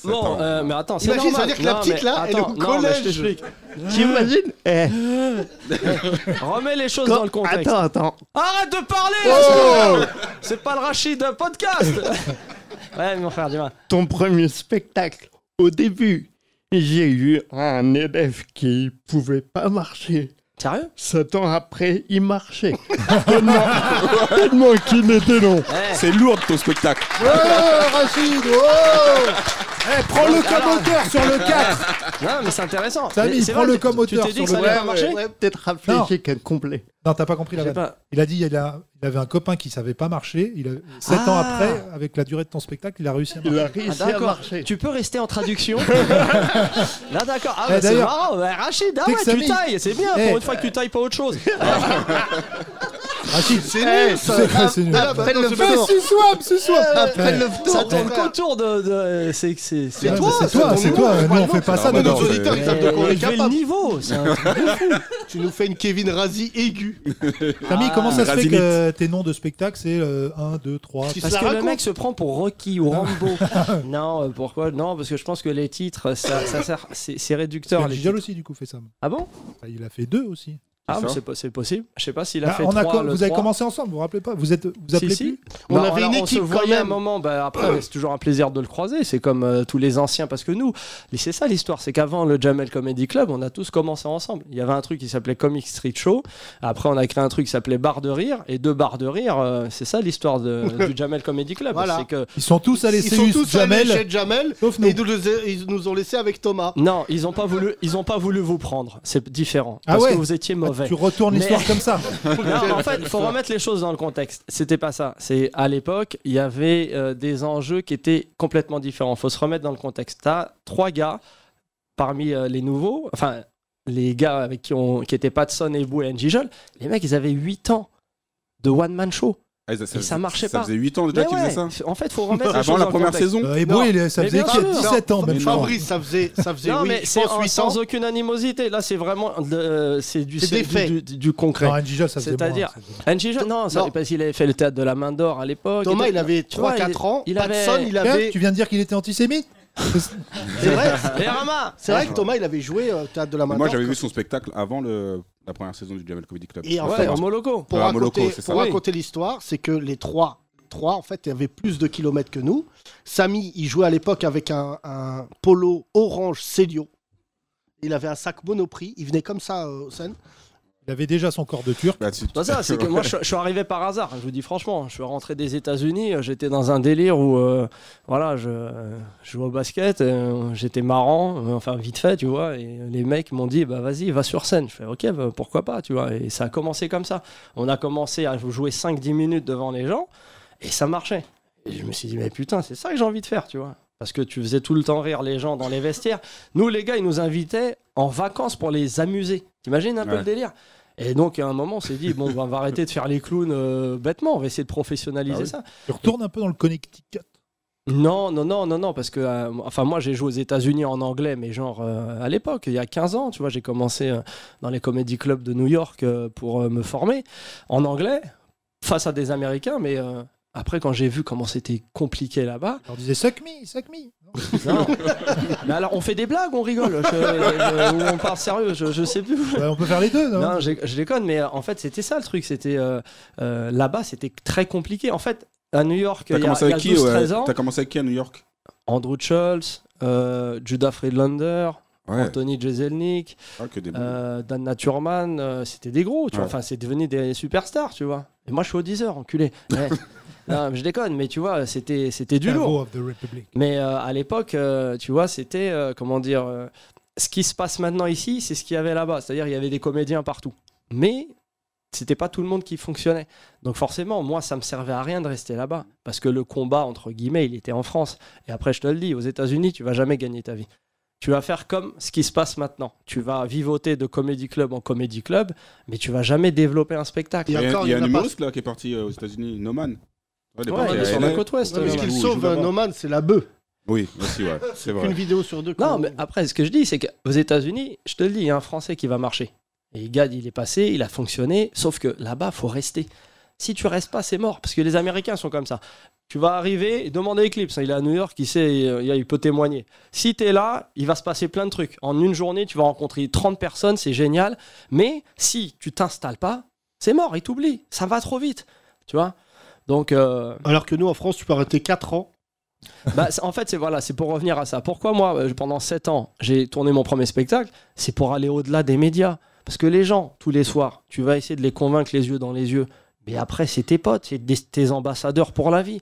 Bon, euh, mais attends, c'est Imagine, ça normal. veut dire que la Non, petite, mais là, elle est attends, au non, mais je collège. t'explique. T'imagines Eh, Remets les choses quand- dans le contexte. Attends, attends. Arrête de parler Oh là, c'est- C'est pas le Rachid podcast Ouais, mon frère, dis-moi. Ton premier spectacle, au début, j'ai eu un élève qui pouvait pas marcher. Sérieux? Sept ans après, il marchait. tellement tellement qu'il était long. Eh, C'est lourd ton spectacle. Ouais, Rachid, oh Eh, prends-le Alors- comme auteur sur le 4 Non, mais c'est intéressant. Samy, prends-le vrai, comme tu- t'es dit que sur ça le allait pas marcher Ouais, peut-être réfléchir qu'un complet. Non, t'as pas compris la vanne. pas. Il a dit il, a, il avait un copain qui savait pas marcher. Il a, 7 Ah. ans après, avec la durée de ton spectacle, il a réussi à marcher. Il a Ah, réussi à d'accord. marcher. Tu peux rester en traduction. Là, d'accord. Ah, Eh, bah, c'est marrant. Rachid, ah tu ouais, tailles. C'est bien Eh. pour une fois que tu tailles pas autre chose. Rachid, C'est nul, ça. c'est nul. Ah, Après bah, le swap, c'est swap Après le Ça tour. tourne qu'autour de. C'est toi, c'est toi, c'est toi. Nous, pas on fait pas ça, nos auditeurs, ils savent de quoi on est capable. niveau. Tu nous fais une Kevin Razi aiguë. Samy, comment ça se fait que tes noms de spectacle, c'est 1, 2, 3 Tu Parce que le mec se prend pour Rocky ou Rambo. non, euh, pourquoi Non, parce que je pense que les titres, ça, ça sert, c'est réducteur. Titres. aussi, du coup, fait ça. Ah bon? Il a fait deux aussi. Ah, C'est possible. Je sais pas s'il a Ah, fait on a vous avez commencé ensemble, vous vous rappelez pas Vous êtes, vous appelez si. plus On Bah, avait une équipe on se quand un moment, bah, après c'est toujours un plaisir de le croiser, c'est comme euh, tous les anciens, parce que nous, c'est ça l'histoire, c'est qu'avant le Jamel Comedy Club, on a tous commencé ensemble. Il y avait un truc qui s'appelait Comic Street Show, après on a créé un truc qui s'appelait Bar de Rire, et deux bars de rire, euh, c'est ça l'histoire du Jamel Comedy Club. Voilà. C'est que Ils sont tous allés Ils sont tous allés Jamel, chez Jamel. sauf Et nous. ils nous, ils nous ont laissé avec Thomas. non, ils ont pas voulu, ils ont pas voulu vous prendre. C'est différent Ah parce ouais que vous étiez mauvais. Tu retournes Mais- l'histoire comme ça. Non, en fait, il faut remettre les choses dans le contexte. C'était pas ça. C'est à l'époque, il y avait euh, des enjeux qui étaient complètement différents. Il faut se remettre dans le contexte. T'as trois gars parmi euh, les nouveaux, enfin les gars avec qui on, qui étaient Patson, Ebou et Ngijol. Les mecs, ils avaient 8 ans de one man show. Ah, ça, Et ça marchait ça pas. faisait 8 ans déjà Mais qu'ils ouais, faisaient ça. En fait, faut remettre Avant la première saison Euh, et Non. bon, il ça Mais faisait bien qui sûr. 17 ans, même. Fabrice, ça faisait, ça faisait Non, oui, mais je c'est pense, en- 8 sans ans. aucune animosité. Là, c'est vraiment euh, c'est du, C'est du- du- du concret. Non, ça faisait C'est-à-dire- ça faisait- NJ, non, ça, Non. parce qu'il avait fait le théâtre de la main d'or à l'époque. Thomas, il avait tu vois, 3-4 ans. il avait- il avait. Tu viens de dire qu'il était antisémite C'est vrai, c'est vrai que Thomas, il avait joué au théâtre de la main. Moi, j'avais vu son spectacle avant le, la première saison du Jamel Comedy Club. Et en Ouais, fait, en Moloko. pour Ah, raconter, l'histoire, c'est que les trois, trois, en fait, avaient plus de kilomètres que nous. Samy, il jouait à l'époque avec un, un polo orange Célio. Il avait un sac Monoprix. Il venait comme ça euh, aux scènes. Il avait déjà son corps de turc. Bah, C'est pas ça, c'est que moi je, je suis arrivé par hasard, je vous dis franchement, je suis rentré des États-Unis, euh, j'étais dans un délire où euh, voilà, je, euh, je jouais au basket, euh, j'étais marrant, euh, enfin vite fait, tu vois, et les mecs m'ont dit bah vas-y, va sur scène. Je fais OK, bah, pourquoi pas, tu vois, et ça a commencé comme ça. On a commencé à jouer 5-10 minutes devant les gens et ça marchait. Et je me suis dit mais putain, c'est ça que j'ai envie de faire, tu vois. Parce que tu faisais tout le temps rire les gens dans les vestiaires. Nous, les gars, ils nous invitaient en vacances pour les amuser. T'imagines un peu le délire? Et donc, à un moment, on s'est dit, bon, on va arrêter de faire les clowns euh, bêtement, on va essayer de professionnaliser Ah oui. ça. Tu retournes un peu dans le Connecticut? Non, non, non, non, non, parce que, euh, enfin, moi, j'ai joué aux États-Unis en anglais, mais genre euh, à l'époque, il y a 15 ans, tu vois, j'ai commencé euh, dans les comedy clubs de New York euh, pour euh, me former en anglais face à des Américains, mais euh, après, quand j'ai vu comment c'était compliqué là-bas, On disait suck me, suck me. non. mais alors, on fait des blagues, on rigole, je- je- ou on parle sérieux, je, je sais plus. Ouais, on peut faire les deux, non, Non, je, je déconne, mais euh, en fait, c'était ça le truc. C'était euh, euh, là-bas, c'était très compliqué. En fait, à New York, il T'as y a, commencé avec qui ouais? 12-13 ans, T'as commencé avec qui à New York? Andrew Schultz, euh, Judah Friedlander, Ouais. Anthony Jeselnik, Ah, euh, Dan Naturman, euh, c'était des gros, tu vois. Enfin, c'est devenu des superstars, tu vois. Et moi, je suis au 10 heures, enculé. Ouais. non, je déconne, mais tu vois, c'était c'était du lourd. of the Republic. Mais euh, à l'époque, euh, tu vois, c'était, euh, comment dire, euh, ce qui se passe maintenant ici, c'est ce qu'il y avait là-bas. C'est-à-dire, il y avait des comédiens partout. Mais c'était pas tout le monde qui fonctionnait. Donc forcément, moi, ça me servait à rien de rester là-bas. Parce que le combat, entre guillemets, il était en France. Et après, je te le dis, aux États-Unis, tu vas jamais gagner ta vie. Tu vas faire comme ce qui se passe maintenant. Tu vas vivoter de comédie club en comédie club, mais tu vas jamais développer un spectacle. Il y a, encore, il y a il y en un pas. humoriste là qui est parti euh, aux États-Unis, No Man. Ouais, sur la côte ouest. Ce euh, qu'il sauve, euh, là-bas. Noman, c'est la bœuf. Oui, aussi, ouais, c'est vrai. Une vidéo sur deux. Non, mais après, ce que je dis, c'est qu'aux États-Unis, je te le dis, il y a un Français qui va marcher. Et Gad, il est passé, il a fonctionné, sauf que là-bas, faut rester. Si tu restes pas, c'est mort, parce que les Américains sont comme ça. Tu vas arriver demander Eclipse. Il est à New York, il sait, il, il peut témoigner. Si tu es là, il va se passer plein de trucs. En une journée, tu vas rencontrer 30 personnes, c'est génial. Mais si tu t'installes pas, c'est mort, il t'oublie. Ça va trop vite. Tu vois Donc, euh, Alors que nous, en France, tu peux arrêter 4 ans. bah, en fait, c'est voilà, c'est pour revenir à ça. Pourquoi moi, euh, pendant 7 ans, j'ai tourné mon premier spectacle C'est pour aller au-delà des médias. Parce que les gens, tous les soirs, tu vas essayer de les convaincre les yeux dans les yeux. Mais après, c'est tes potes, c'est tes ambassadeurs pour la vie.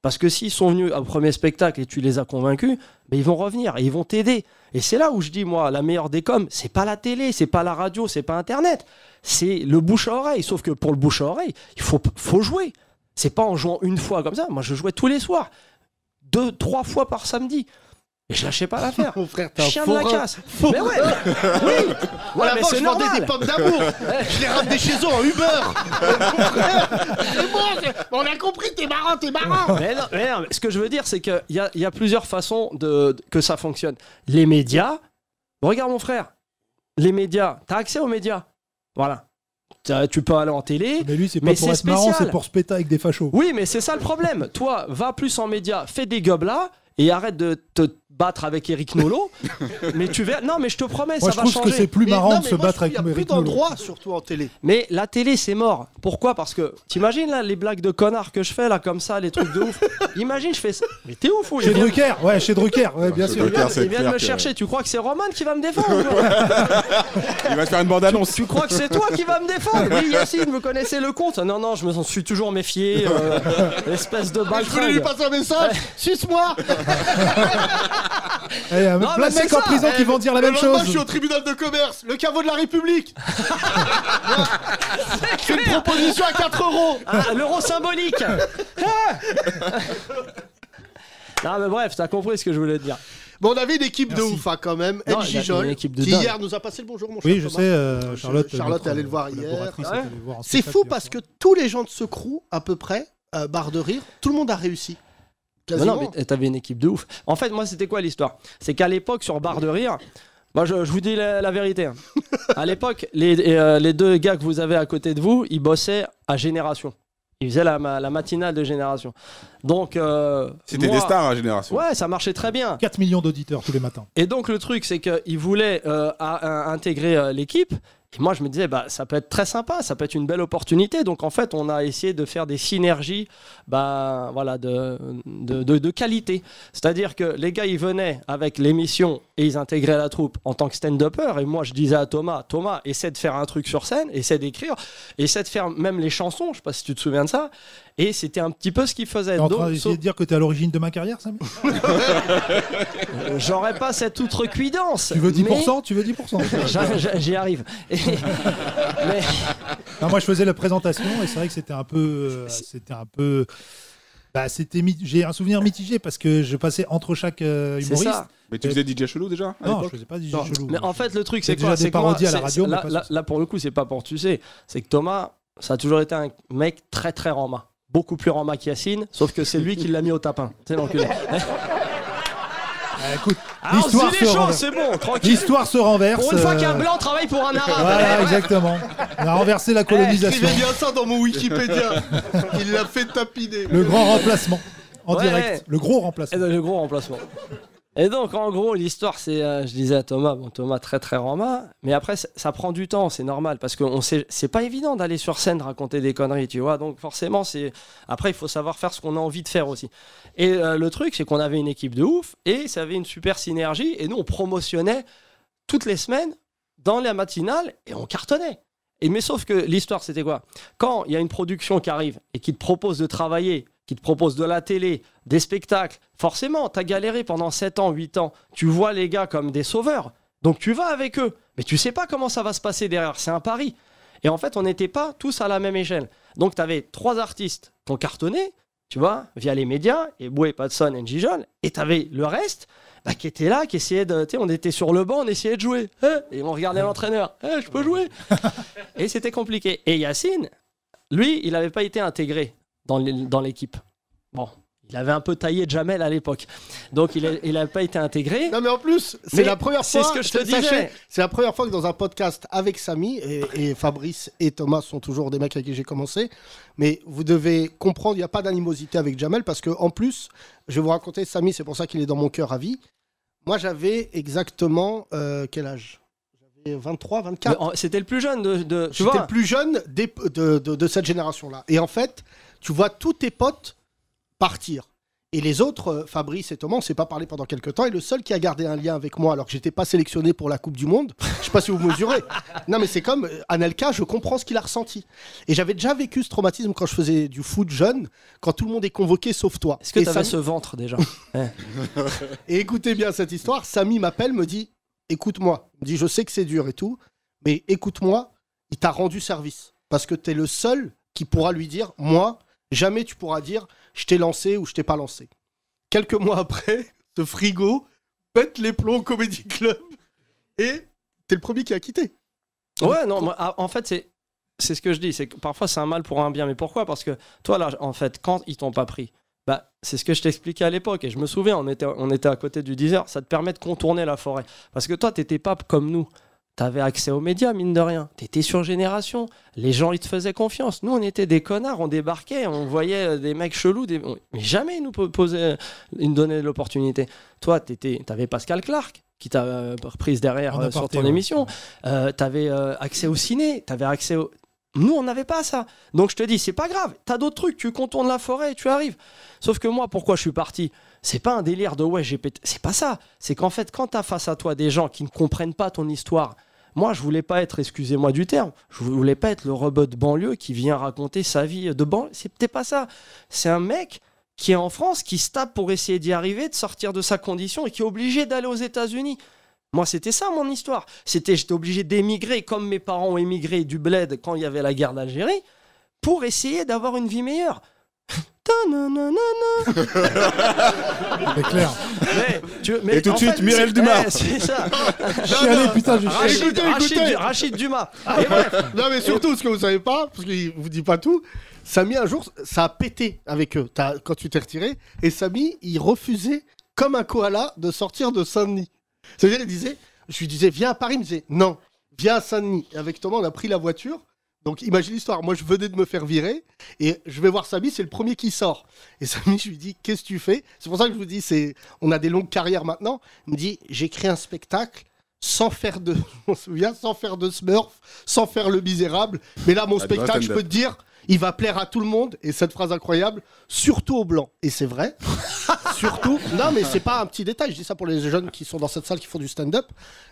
Parce que s'ils sont venus au premier spectacle et tu les as convaincus, ben ils vont revenir et ils vont t'aider. Et c'est là où je dis, moi, la meilleure des coms, c'est pas la télé, c'est pas la radio, c'est pas Internet. C'est le bouche à oreille. Sauf que pour le bouche à oreille, il faut, faut jouer. C'est pas en jouant une fois comme ça. Moi, je jouais tous les soirs. Deux, trois fois par samedi. Et je lâchais pas l'affaire. Mon frère, t'es un Chien de la forain. casse. Mais ouais, mais- oui. À Ouais, la mais c'est je vendais normal. des pommes d'amour. je les ramenais chez eux en Uber. Mon frère, c'est bon, c'est- on a compris, t'es marrant, t'es marrant. Mais non, mais non, mais ce que je veux dire, c'est qu'il y a, il y a plusieurs façons de, de- que ça fonctionne. Les médias, regarde mon frère, les médias, t'as accès aux médias. Voilà. Tu peux aller en télé. Mais lui, c'est pas Mais pour être marrant, c'est pour se péter avec des fachos. Oui, mais c'est ça le problème. Toi, va plus en médias, fais des gobelins et arrête de te battre avec Eric Nolot. mais tu verras. Non, mais je te promets, Moi, ça je va trouve changer. que c'est plus Mais marrant non, de se moi, battre avec qu'il y a plus Eric Nolot. d'endroits, surtout en télé. Mais la télé, c'est mort. Pourquoi? Parce que t'imagines là les blagues de connards que je fais là comme ça, les trucs de ouf. Imagine, je fais ça. Mais t'es ouf ou Chez Drucker, ouais, chez Drucker, ouais, bien sûr. Il vient, Drucker, il vient de me que- chercher. Tu crois que c'est Roman qui va me défendre Il va te faire une bande-annonce. Tu crois que c'est toi qui va me défendre? Oui, Yacine, vous connaissez le compte Non, non, je me suis toujours méfié. euh, espèce de Je voulais lui passer un message. Suce-moi. Eh, Il y a Non, plein mais de mecs c'est en ça. prison qui Eh, vont dire la même chose. Je suis au tribunal de commerce, le caveau de la République. C'est une proposition à 4 euros. Ah, L'euro symbolique Ah Non, mais bref, t'as compris ce que je voulais te dire. Bon, on avait une équipe de ouf hein, quand même. Non, y Gijol, de qui dingue. hier nous a passé le bonjour, mon cher Oui, je Thomas. sais, euh, Charlotte. Est allée le voir hier. Ouais. voir en C'est fou hier parce que tous les gens de ce crew, à peu près, euh, barre de rire, tout le monde a réussi. Quasiment. non, mais t'avais une équipe de ouf. En fait, moi, c'était quoi l'histoire? C'est qu'à l'époque, sur Barre de Rire, moi, je, je vous dis la, la vérité. hein. à l'époque, les, euh, les deux gars que vous avez à côté de vous, ils bossaient à Génération. Ils faisaient la, ma- la matinale de Génération. Donc. euh, C'était moi- des stars à génération. Ouais, ça marchait très bien. 4 millions d'auditeurs tous les matins. Et donc le truc, c'est qu'ils voulaient euh, à- à- intégrer euh, l'équipe. Et moi, je me disais, bah, ça peut être très sympa, ça peut être une belle opportunité. Donc en fait, on a essayé de faire des synergies bah, voilà, de, de, de- qualité. C'est-à-dire que les gars, ils venaient avec l'émission et ils intégraient la troupe en tant que stand-upper. Et moi, je disais à Thomas, Thomas, essaie de faire un truc sur scène, essaie d'écrire, essaie de faire même les chansons. Je sais pas si tu te souviens de ça. Et c'était un petit peu ce qu'il faisait. T'es en train d'essayer de dire que t'es à l'origine de ma carrière, Samy? Euh, J'aurais pas cette outrecuidance. Tu veux 10% mais- Tu veux 10% J'a- j'a- J'y arrive. Et- mais Non, moi, je faisais la présentation et c'est vrai que c'était un peu, euh, c'était un peu. Bah, c'était. J'ai un souvenir mitigé parce que je passais entre chaque euh, c'est humoriste. ça. Mais tu faisais DJ chelou déjà à Non, je faisais pas du Non, chelou. Mais en fait, le truc, c'est quoi C'est parodies à la radio, là, là, pour le coup, c'est pas pour tu sais. C'est que Thomas, ça a toujours été un mec très très rama. Beaucoup plus rama qu'Yacine, sauf que c'est lui qui l'a mis au tapin. C'est l'enculé. Ah, écoute, Ah, l'histoire se renverse. c'est bon, tranquille. L'histoire se renverse. Pour une fois euh, qu'un blanc travaille pour un arabe. Voilà, Ouais. exactement. On a renversé la colonisation. Écrivez bien ça dans mon Wikipédia. Il l'a fait tapiner. Le grand remplacement. En Ouais, direct. ouais. Le gros Et remplacement. donc, le gros remplacement. Et donc, en gros, l'histoire, c'est, euh, je disais à Thomas, bon, Thomas très très rama, mais après, ça, prend du temps, c'est normal, parce que c'est pas évident d'aller sur scène raconter des conneries, tu vois. Donc, forcément, c'est. Après, il faut savoir faire ce qu'on a envie de faire aussi. Et euh, le truc, c'est qu'on avait une équipe de ouf, et ça avait une super synergie, et nous, on promotionnait toutes les semaines dans la matinale, et on cartonnait. Et mais sauf que l'histoire, c'était quoi? Quand il y a une production qui arrive et qui te propose de travailler, qui te propose de la télé, des spectacles, forcément, tu as galéré pendant 7 ans, 8 ans. Tu vois les gars comme des sauveurs. Donc tu vas avec eux. Mais tu sais pas comment ça va se passer derrière. C'est un pari. Et en fait, on n'était pas tous à la même échelle. Donc tu avais trois artistes qui ont cartonné, tu vois, via les médias, et Boué, Patson et Gijol. Et tu avais le reste bah, qui était là, qui essayait de. Tu sais, on était sur le banc, on essayait de jouer. Hein? Et on regardait l'entraîneur. Hein, je peux jouer? et c'était compliqué. Et Yacine, lui, il n'avait pas été intégré dans l'é- dans l'équipe. Bon, il avait un peu taillé Jamel à l'époque. Donc il n'avait pas été intégré. Non mais en plus, c'est la première c'est fois. ce que je te disais. C'est la première fois que dans un podcast avec Samy et, et Fabrice et Thomas sont toujours des mecs avec qui j'ai commencé. Mais vous devez comprendre, il n'y a pas d'animosité avec Jamel parce que en plus, je vais vous raconter Samy, c'est pour ça qu'il est dans mon cœur à vie. Moi, j'avais exactement euh, quel âge? J'avais 23, 24. Mais en- C'était le plus jeune de. de- J'étais le plus jeune des- de, de- de cette génération-là. Et en fait, tu vois tous tes potes partir. Et les autres, euh, Fabrice et Thomas, on s'est pas parlé pendant quelques temps. Et le seul qui a gardé un lien avec moi, alors que j'étais pas sélectionné pour la Coupe du Monde, je sais pas si vous mesurez. Non, mais c'est comme euh, Anelka, je comprends ce qu'il a ressenti. Et j'avais déjà vécu ce traumatisme quand je faisais du foot jeune, quand tout le monde est convoqué sauf toi. Est-ce que Samy- ce ventre déjà. Et écoutez bien cette histoire. Samy m'appelle, me dit écoute-moi. Il me dit je sais que c'est dur et tout, mais écoute-moi, il t'a rendu service. Parce que tu es le seul qui pourra lui dire moi, jamais tu pourras dire je t'ai lancé ou je t'ai pas lancé. Quelques mois après, ce frigo pète les plombs au Comedy Club et t'es le premier qui a quitté. Ouais, non, ah, en fait, c'est. C'est ce que je dis, c'est que parfois c'est un mal pour un bien. Mais pourquoi? Parce que toi, là, en fait, quand ils t'ont pas pris, bah, c'est ce que je t'expliquais à l'époque. Et je me souviens, on était, on était à côté du 10 ça te permet de contourner la forêt. Parce que toi, t'étais pas comme nous. T'avais accès aux médias, mine de rien. T'étais sur Génération. Les gens, ils te faisaient confiance. Nous, on était des connards. On débarquait, on voyait euh, des mecs chelous. Des... Mais jamais ils nous po- posaient, ils nous donnaient l'opportunité. Toi, t'avais Pascal Clark qui t'a euh, reprise derrière euh, sur ton ouais. émission. Euh, t'avais euh, accès au ciné. T'avais accès au. Nous, on n'avait pas ça. Donc je te dis, c'est pas grave. T'as d'autres trucs. Tu contournes la forêt et tu arrives. Sauf que moi, pourquoi je suis parti? C'est pas un délire de ouais, j'ai pété. C'est pas ça. C'est qu'en fait, quand t'as face à toi des gens qui ne comprennent pas ton histoire, moi, je voulais pas être, excusez-moi du terme, je voulais pas être le rebut de banlieue qui vient raconter sa vie de banlieue. C'était pas ça. C'est un mec qui est en France, qui se tape pour essayer d'y arriver, de sortir de sa condition et qui est obligé d'aller aux États-Unis. Moi, c'était ça mon histoire. C'était, j'étais obligé d'émigrer comme mes parents ont émigré du bled quand il y avait la guerre d'Algérie pour essayer d'avoir une vie meilleure. C'est clair. Mais, tu- mais Et tout de en suite, fait, Mireille c'est- Dumas. eh, c'est ça. Chialer, putain, je Rachid, chiale. Écoutez, Rachid écoutez. Du- Rachid Dumas. Et bref, Non, mais surtout, ce que vous savez pas, parce qu'il vous dit pas tout, Samy, un jour, ça a pété avec eux T'as- quand tu t'es retiré. Et Samy, il refusait, comme un koala, de sortir de Saint-Denis. C'est-à-dire, il disait, je lui disais, viens à Paris. Il me disait, non, viens à Saint-Denis. Et avec Thomas, on a pris la voiture. Donc, imagine l'histoire. Moi, je venais de me faire virer. Et je vais voir Samy, c'est le premier qui sort. Et Samy, je lui dis, qu'est-ce que tu fais? C'est pour ça que je vous dis, c'est, on a des longues carrières maintenant. Il me dit, j'écris un spectacle sans faire de, on se souvient, sans faire de Smurf, sans faire le misérable. Mais là, mon Ah, spectacle, je peux te dire, il va plaire à tout le monde. Et cette phrase incroyable, surtout aux blancs. Et c'est vrai. surtout. Non, mais c'est pas un petit détail. Je dis ça pour les jeunes qui sont dans cette salle qui font du stand-up.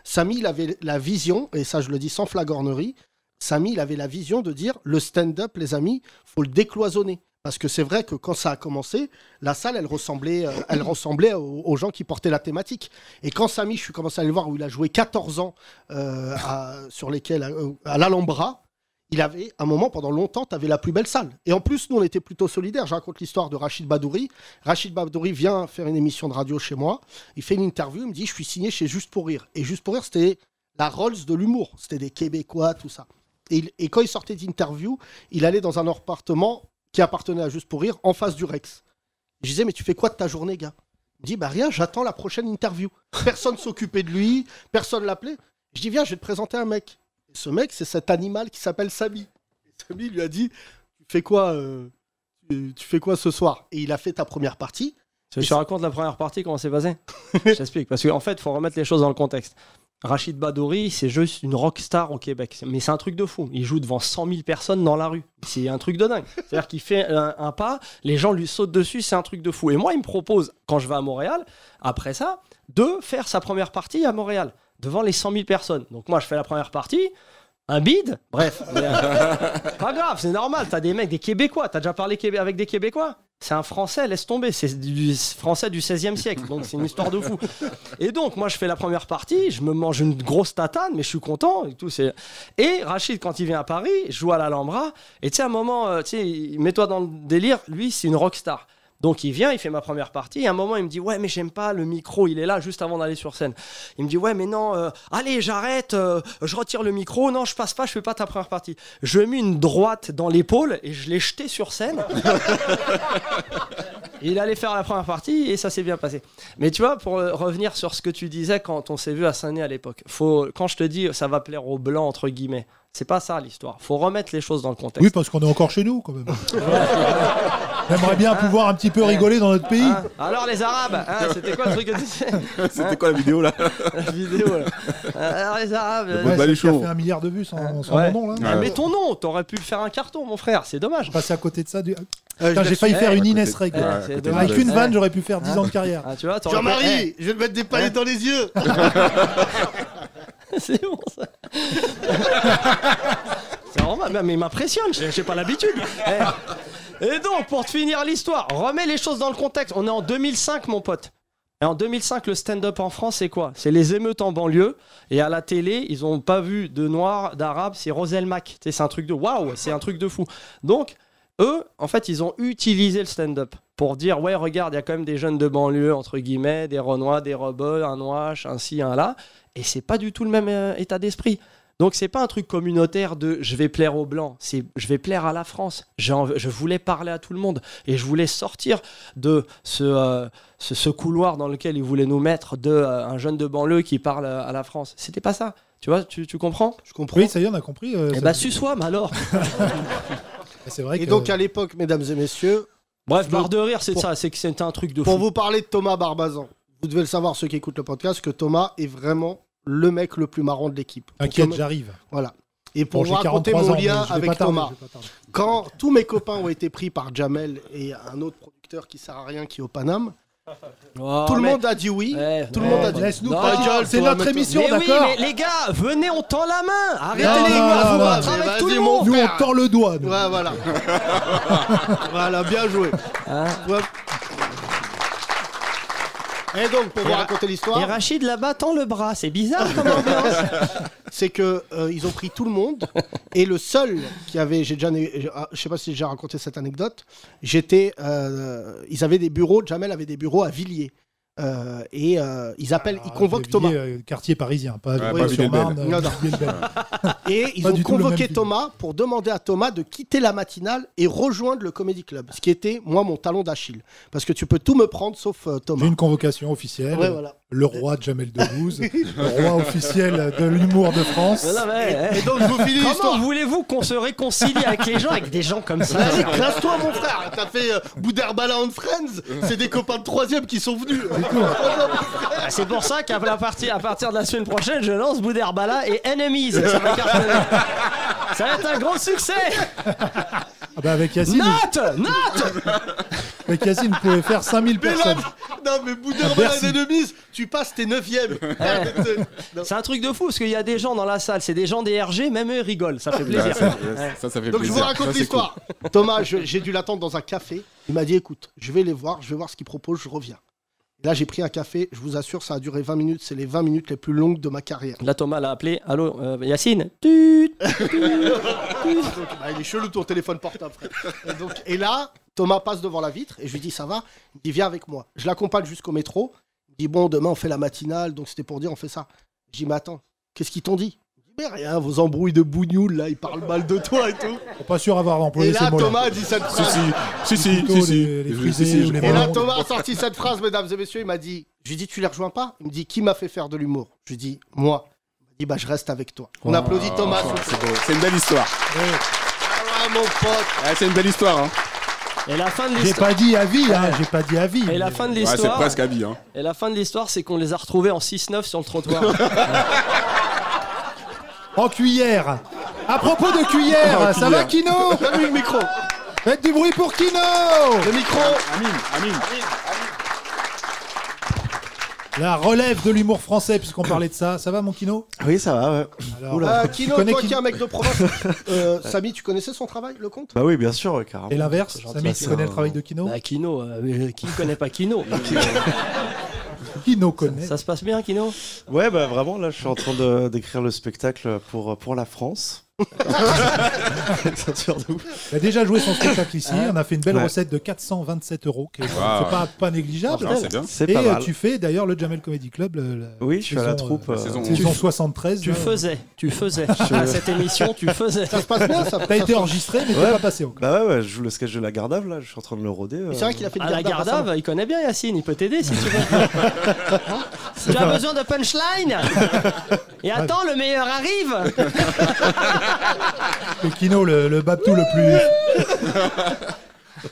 Samy, il avait la vision, et ça, je le dis sans flagornerie. Samy, il avait la vision de dire le stand-up, les amis, faut le décloisonner. Parce que c'est vrai que quand ça a commencé, la salle, elle ressemblait, euh, elle ressemblait aux, gens qui portaient la thématique. Et quand Samy, je suis commencé à le voir, où il a joué 14 ans euh, à- sur lesquels, euh, à l'Alhambra, il avait, un moment, pendant longtemps, tu avais la plus belle salle. Et en plus, nous, on était plutôt solidaires. Je raconte l'histoire de Rachid Badouri. Rachid Badouri vient faire une émission de radio chez moi. Il fait une interview. Il me dit Je suis signé chez Juste pour Rire. Et Juste pour Rire, c'était la Rolls de l'humour. C'était des Québécois, tout ça. Et, quand il sortait d'interview, il allait dans un appartement qui appartenait à Juste pour Rire, en face du Rex. Je disais Mais tu fais quoi de ta journée, gars? Il me dit Bah rien, j'attends la prochaine interview. Personne s'occupait de lui, personne l'appelait. Je dis Viens, je vais te présenter un mec. Et ce mec, c'est cet animal qui s'appelle Samy. Et Samy lui a dit Tu fais quoi euh, tu, fais quoi ce soir? Et il a fait ta première partie. Je te raconte la première partie, comment c'est passé? Je t'explique. Parce qu'en fait, il faut remettre les choses dans le contexte. Rachid Badouri, c'est juste une rockstar au Québec. Mais c'est un truc de fou. Il joue devant 100 000 personnes dans la rue. C'est un truc de dingue. C'est-à-dire qu'il fait un, un pas, les gens lui sautent dessus, c'est un truc de fou. Et moi, il me propose, quand je vais à Montréal, après ça, de faire sa première partie à Montréal, devant les 100 000 personnes. Donc moi, je fais la première partie. Un bide Bref. Mais, euh, pas grave, c'est normal. T'as des mecs, des Québécois. T'as déjà parlé avec des Québécois? C'est un Français, laisse tomber. C'est du Français du 16e siècle. Donc c'est une histoire de fou. Et donc, moi, je fais la première partie. Je me mange une grosse tatane, mais je suis content. Et, tout, et Rachid, quand il vient à Paris, joue à l'Alhambra. Et tu sais, à un moment, euh, tu sais, mets-toi dans le délire. Lui, c'est une rockstar. Donc il vient, il fait ma première partie, et à un moment il me dit ouais mais j'aime pas le micro, il est là juste avant d'aller sur scène. Il me dit ouais mais non, euh, allez j'arrête, euh, je retire le micro, non je passe pas, je fais pas ta première partie. Je lui ai mis une droite dans l'épaule et je l'ai jeté sur scène. il allait faire la première partie et ça s'est bien passé. Mais tu vois, pour euh, revenir sur ce que tu disais quand on s'est vu à Saint-Denis à l'époque, faut, quand je te dis ça va plaire aux blancs entre guillemets, c'est pas ça l'histoire. Faut remettre les choses dans le contexte. Oui, parce qu'on est encore chez nous, quand même. J'aimerais bien pouvoir un petit peu rigoler dans notre pays. Hein Alors les Arabes, hein, c'était quoi le truc que tu disais C'était quoi la vidéo là La vidéo là. Alors les Arabes. Le euh, Ouais, qui a fait un milliard de vues sans, sans Ouais. mon nom là. Ah, mais ton nom, t'aurais pu faire un carton, mon frère, c'est dommage. Passer à côté de ça. Du... Euh, l'ai j'ai failli faire une Inès Reg. Avec une vanne, j'aurais pu faire 10 ans de carrière. Ah, tu vois, t'aurais Jean-Marie, je vais te mettre des palettes dans les yeux. C'est bon ça. c'est vraiment, mais- mais il m'impressionne, j'ai j'ai pas l'habitude. Eh. Et donc, pour finir l'histoire, remets les choses dans le contexte. On est en 2005, mon pote. Et en 2005, le stand-up en France, c'est quoi? C'est les émeutes en banlieue. Et à la télé, ils ont pas vu de noirs, d'arabes, c'est Rosel Mac. Tu sais, C'est un truc de waouh, c'est un truc de fou. Donc, eux, en fait, ils ont utilisé le stand-up pour dire ouais, regarde, il y a quand même des jeunes de banlieue, entre guillemets, des Renois, des Rebeux, un Noache, un ci, un là. Et c'est pas du tout le même euh, état d'esprit. Donc c'est pas un truc communautaire de je vais plaire aux blancs, c'est je vais plaire à la France. Je voulais parler à tout le monde et je voulais sortir de ce, euh, ce, ce couloir dans lequel ils voulaient nous mettre de euh, un jeune de banlieue qui parle à la France. C'était pas ça. Tu vois, tu, tu comprends? Je comprends. Oui, ça y est, on a compris. euh, Eh bah suce-toi, mais alors. C'est vrai Et que. donc à l'époque, mesdames et messieurs, Bref, barre de rire, c'est pour- ça, c'est que c'était un truc de pour fou. vous parler de Thomas Barbazan, vous devez le savoir, ceux qui écoutent le podcast, que Thomas est vraiment le mec le plus marrant de l'équipe. T'inquiète, Pour- j'arrive. Voilà. Et pour Bon, vous raconter 43 mon ans, lien je vais avec pas tarder, Thomas, quand tous mes copains ont été pris par Jamel et un autre producteur qui sert à rien qui est au Paname, Oh, tout le mais- monde a dit oui. Eh, tout le eh, monde a dit Laisse-nous Non, pas. gueule, C'est notre émission, mais oui, d'accord mais les gars, venez, on tend la main. Arrêtez Non, les gars, vous mais avec tout le mon monde. Nous, on tend le doigt. nous. Ouais, voilà. voilà, bien joué. Hein Ouais. Et donc, pour vous raconter Et l'histoire, Rachid là-bas tend le bras, c'est bizarre comme ambiance. c'est que euh, ils ont pris tout le monde et le seul qui avait, j'ai déjà, ah, je sais pas si j'ai déjà raconté cette anecdote, j'étais, euh, ils avaient des bureaux, Jamel avait des bureaux à Villiers. Euh, et euh, ils appellent, ils convoquent Thomas. euh, quartier parisien, pas Ouais, Villiers pas sur Marne. Non, non. Et ils Pas ont convoqué film. Thomas pour demander à Thomas de quitter la matinale et rejoindre le Comedy Club. Ce qui était, moi, mon talon d'Achille. Parce que tu peux tout me prendre sauf euh, Thomas. J'ai une convocation officielle. Ouais, voilà. Le roi Jamel Debbouze, le roi officiel de l'humour de France. Mais non, mais, eh, Et donc, je vous finis Comment voulez-vous qu'on se récilie avec les gens, avec des gens comme ça Vas-y, classe-toi, mon frère. T'as fait euh, Boudherbala and Friends. C'est des copains de troisième qui sont venus. Ah, C'est pour ça qu'à la partie- à partir de la semaine prochaine, je lance Boudherbala et Enemies. Ça va. Ça va être un gros succès. Ah bah avec Yacine, Note Note Yacine, vous pouvez faire 5000 Mais là, personnes. non, mais Boudherbala Merci. and Enemies, tu passes tes neuvièmes. Non. C'est un truc de fou parce qu'il y a des gens dans la salle, c'est des gens des RG, même eux ils rigolent, ça fait plaisir. Ouais, ça, ça, ça fait Donc, je plaisir. vous raconte l'histoire. Thomas, j'ai dû l'attendre dans un café. Il m'a dit écoute, je vais les voir, je vais voir ce qu'ils proposent, je reviens. Là, j'ai pris un café. Je vous assure, ça a duré 20 minutes. C'est les 20 minutes les plus longues de ma carrière. Là Thomas l'a appelé, allô euh, Yacine Tut Donc, bah, il est chelou ton téléphone portable, frère. Et, donc, et là, Thomas passe devant la vitre et je lui dis ça va? Il me dit viens avec moi. Je l'accompagne jusqu'au métro. Il me dit bon, demain on fait la matinale, donc c'était pour dire on fait ça. Je dis mais attends, qu'est-ce qu'ils t'ont dit? Mais rien, vos embrouilles de bougnoul là, ils parlent mal de toi et tout. Faut pas sûr avoir employé Et ces là, mots-là. Thomas a dit cette phrase. si, si, si, si, si. les- les Si, frisés si, ou je les crois. Et là. Thomas a sorti cette phrase, mesdames et messieurs. Il m'a dit Je lui dis, tu les rejoins pas? Il me dit Qui m'a fait faire de l'humour? Je lui dis Moi. Il m'a dit Bah, je reste avec toi. On applaudit Thomas. C'est une belle histoire. Ah ouais, mon pote. Ouais, c'est une belle histoire. Hein. Et la fin de J'ai l'histoire. pas dit à vie, hein, j'ai pas dit à vie. Et la fin de Ouais, c'est l'histoire. presque à vie. Hein. Et la fin de l'histoire, c'est qu'on les a retrouvés en 6-9 sur le trottoir. En cuillère. À propos de cuillère, En ça va. Kino Donne-lui le micro. Faites du bruit pour Kino Le micro. Amine, Amine. La relève de l'humour français, puisqu'on parlait de ça. Ça va mon Kino? Oui, ça va, ouais. Alors, Euh, tu Kino, connais toi Kino qui es un mec de province. euh, Samy, tu connaissais son travail, le compte? Bah oui, bien sûr, ouais, carrément. Et l'inverse Samy, tu connais un- le travail de Kino? Bah, Kino, euh, mais qui connaît pas Kino? Kino connaît. Ça se passe bien, Kino? Ouais, bah vraiment, là, je suis en train de- d'écrire le spectacle pour, pour la France. Ceinture de ouf. Il a déjà joué son spectacle ici. On a fait une belle Ouais. recette de 427 euros, qui est Wow. pas, pas négligeable. Non, c'est bien. C'est Et pas euh, mal. tu fais d'ailleurs le Jamel Comedy Club. le- la Oui, je suis à la saison, troupe. euh, euh, saison- saison Tu- 73. Tu là. faisais, tu faisais. Je- À cette émission, tu faisais. Ça se passe bien, ça. T'as ça été enregistré, mais t'es Ouais. pas passé encore. Bah ouais, ouais, je joue le sketch de la Gardave, là, je suis en train de le roder. euh. C'est vrai qu'il a fait une la garde Gardave, il connaît bien Yacine, il peut t'aider si tu veux. Tu as besoin de punchline Et attends, le meilleur arrive Le Kino, le, le Babtou le plus.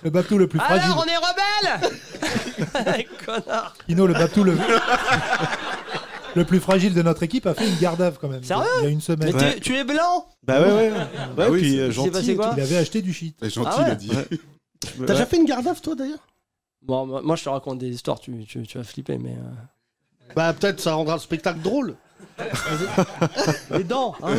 Le Babtou le plus fragile. Alors, on est rebelle Connard Kino, le Babtou le... le plus fragile de notre équipe a fait une gardave quand même. Sérieux Il y a une semaine. Mais tu- tu es blanc Bah ouais, ouais. Bah oui, puis c'est- euh, gentil. passé et quoi tout. Il avait acheté du shit. C'est gentil, Ah ouais il a dit. T'as Ouais. déjà fait une gardave, toi, d'ailleurs Bon, moi moi, je te raconte des histoires, tu, tu, tu vas flipper, mais... euh, Bah, peut-être ça rendra le spectacle drôle. Les dents hein.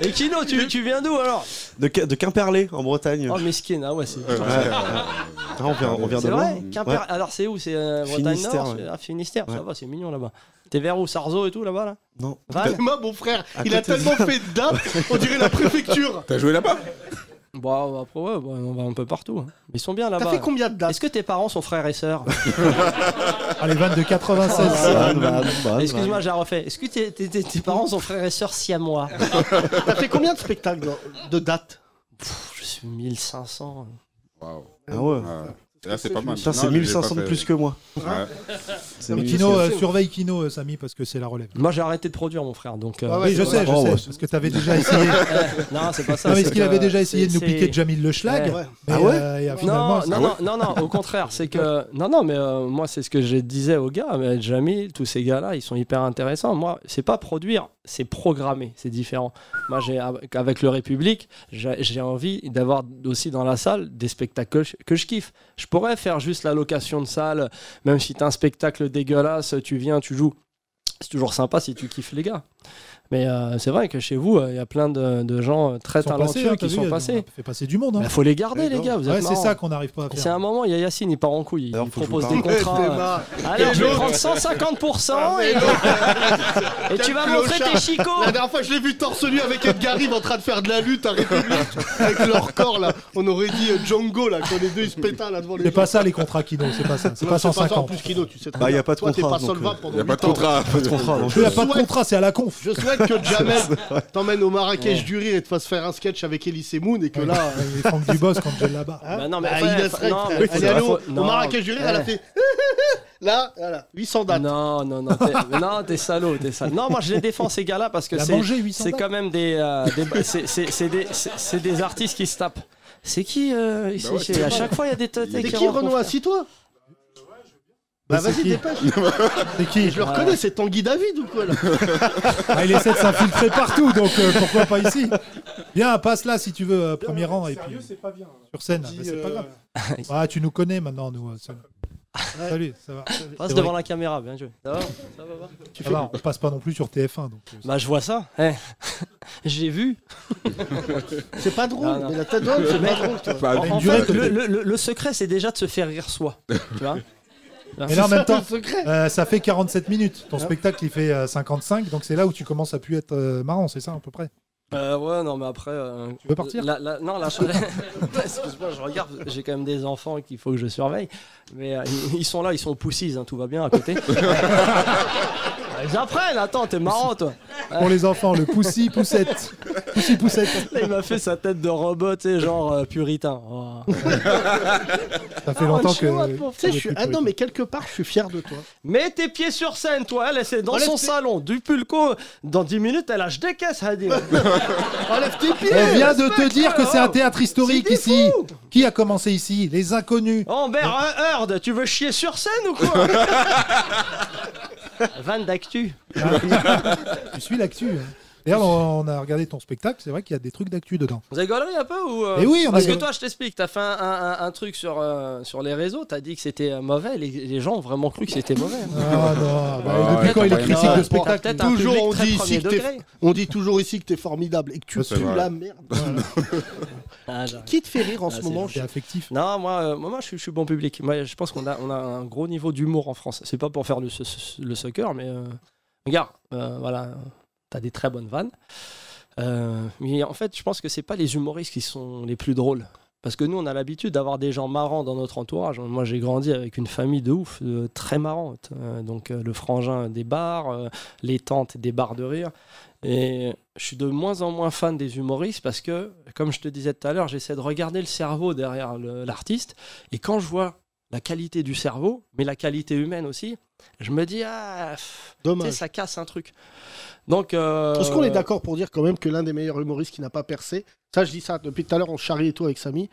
Et Kino, tu, tu viens d'où alors De, Quimperlé, en Bretagne. Oh, mesquine, ah ouais, c'est... Ouais, ouais. Ah, on vient, on vient de C'est loin. vrai Quimper- Ouais. Alors c'est où? C'est euh, Bretagne Finistère, Nord ouais. c'est- ah, Finistère, ça Ouais. va, c'est mignon là-bas. T'es vers où Sarzeau et tout là-bas là? Non. Val? Moi, mon frère, À il a côté de- tellement fait de dates, on dirait la préfecture. T'as joué là-bas? Bon, après, ouais, bah, on va un peu partout. hein. Ils sont bien T'as là-bas. fait combien de dates Est-ce que tes parents sont frères et sœurs Ah, les vannes de 96. Van, van, van, Excuse-moi, j'ai refait. Est-ce que tes, tes- tes- tes parents sont frères et sœurs siamois T'as fait combien de spectacles de- de dates? Pff, Je suis 1500. Waouh. Ah ouais. Ah, Là, c'est pas mal. Non, c'est je l'ai 1500 pas de plus que moi. Ouais. C'est Mais 1500. Kino, euh, surveille Kino, euh, Samy, parce que c'est la relève. Moi, j'ai arrêté de produire, mon frère. Donc, euh, Ah ouais, oui, je sais, je Oh, sais, ouais. parce que t'avais déjà essayé. non, c'est pas ça. non, mais est-ce qu'il que avait déjà essayé de nous piquer Jamil le schlag Ouais. mais, Ah ouais euh, et, euh, finalement, Non, ça- non, non, non, non, au contraire, c'est que. Non, non, mais euh, moi, c'est ce que je disais aux gars, mais Jamil, tous ces gars-là, ils sont hyper intéressants. Moi, c'est pas produire, c'est programmer, c'est différent. Moi, j'ai, avec le République, j'ai j'ai envie d'avoir aussi dans la salle des spectacles que je, que je kiffe. Je pourrais faire juste la location de salle, même si t'as un spectacle dégueulasse, tu viens, tu joues. C'est toujours sympa si tu kiffes les gars. Mais euh, c'est vrai que chez vous, euh, il y a plein de, de gens euh, très talentueux passés, hein, qui vu, sont passés. fait passer du monde. hein. Il faut les garder, les gars. Ouais, c'est ça qu'on n'arrive pas à C'est faire. un moment, il y a Yacine, il part en couille. Il propose des contrats. Alors, je vais prendre 150% et, et tu vas montrer tes chicots. La dernière fois, je l'ai vu torse nu avec Edgar en train de faire de la lutte à République avec leur corps là. On aurait dit euh, Django là, quand les deux ils se pétaient là devant les C'est pas ça les contrats Kino, c'est pas ça. C'est pas ça, en 150. plus Kino, tu sais très Bah, y bien. a pas de Toi, t'es contrat, pas donc, solvable pendant Y a pas de contrat. Pas de contrat, donc. Il n'y a pas de contrat, c'est à la conf. Je souhaite que Jamel t'emmène au Marrakech du rire et te fasse faire un sketch avec Elise Moon et que là. euh, Et Franck Dubos quand je là-bas. hein, Bah non, mais bah, non, mais Elle faut- est allée au, faut- au non. Marrakech du rire, elle a Eh. fait. Là, voilà, 800 dates. Non, non, non, t'es, non, t'es salaud, t'es salaud. Non, moi je les défends ces gars-là parce que Il a c'est, mangé 800 c'est dates. quand même des, euh, des- c'est, c'est- c'est des, c'est, c'est des artistes qui se tapent. C'est qui euh, ici Bah ouais, c'est- c'est À vrai. chaque fois, il y a des têtes C'est qui frère. Assis-toi Bah c'est vas-y, dépêche. C'est qui Je le reconnais, c'est Tanguy David ou quoi là Ah, Il essaie de s'infiltrer partout, donc euh, pourquoi pas ici Viens, passe là si tu veux, euh, premier rang, et puis sur scène. là. Mais c'est pas grave. Ah, tu nous connais maintenant, nous. euh, ça- Salut, ça va. Passe C'est devant la caméra, bien joué. Ça va Ça va, va Ça va, on passe pas non plus sur TF1. Donc, euh, Bah je vois ça. Eh. J'ai vu. C'est pas drôle, Non, non. mais la tête d'homme, c'est pas drôle. toi. Pas- En, en durée fait, que le, t'es- le- le- le secret, c'est déjà de se faire rire soi. Tu vois Mais là, en même temps, euh, ça fait 47 minutes. Ton Ah. spectacle, il fait euh, 55, donc c'est là où tu commences à plus être euh, marrant, c'est ça à peu près? Euh, ouais, non, mais après. euh, Tu veux partir? la- la- Non, la Excuse-moi, je regarde, j'ai quand même des enfants qu'il faut que je surveille. Mais euh, ils, sont là, ils sont poussies, hein, tout va bien à côté. ils apprennent, attends, t'es marrant toi. Pour les enfants, le poussi poussette. Poussi poussette. Là, il m'a fait sa tête de robot, tu sais, genre euh, puritain. Oh. Ça fait longtemps que. Tu sais, je suis... Ah non, mais quelque part, je suis fier de toi. Mets tes pieds sur scène, toi. Elle, c'est dans Enlève son tes- salon, du pulco. Dans 10 minutes, elle lâche des caisses, Hadi. Enlève tes pieds On vient de te dire que c'est un théâtre historique C'est ici. Qui a commencé ici? Les inconnus. Amber Heard, tu veux chier sur scène ou quoi? Van d'actu. Tu suis l'actu. D'ailleurs, on on a regardé ton spectacle, c'est vrai qu'il y a des trucs d'actu dedans. Vous avez gaulerie un peu ou euh, Eh oui, on Parce a- que toi, je t'explique, t'as fait un, un- un truc sur, euh, sur les réseaux, t'as dit que c'était euh, mauvais, les, les gens ont vraiment cru que c'était mauvais. hein. Ah non, bah, Ah, depuis quand il est critique de spectacle Toujours, on dit ici que. On dit toujours ici que t'es formidable et que tu vrai. la merde. Ah. Qui te fait rire en Ah, ce moment C'est affectif. Non, moi, euh, moi, moi, je, suis, je suis bon public. Moi, je pense qu'on a, on a un gros niveau d'humour en France. C'est pas pour faire le, le sucker, mais euh, regarde, euh, voilà, t'as des très bonnes vannes. Euh, mais en fait, je pense que c'est pas les humoristes qui sont les plus drôles. Parce que nous, on a l'habitude d'avoir des gens marrants dans notre entourage. Moi, j'ai grandi avec une famille de ouf, très marrante. Euh, donc, euh, le frangin des bars, les tantes des bars de rire. Et je suis de moins en moins fan des humoristes parce que, comme je te disais tout à l'heure, j'essaie de regarder le cerveau derrière l'artiste. Et quand je vois la qualité du cerveau, mais la qualité humaine aussi, je me dis, ah, Dommage. ça casse un truc. Donc. euh, Est-ce qu'on est d'accord pour dire quand même que l'un des meilleurs humoristes qui n'a pas percé, ça je dis ça depuis tout à l'heure, on charrie et tout avec Samy,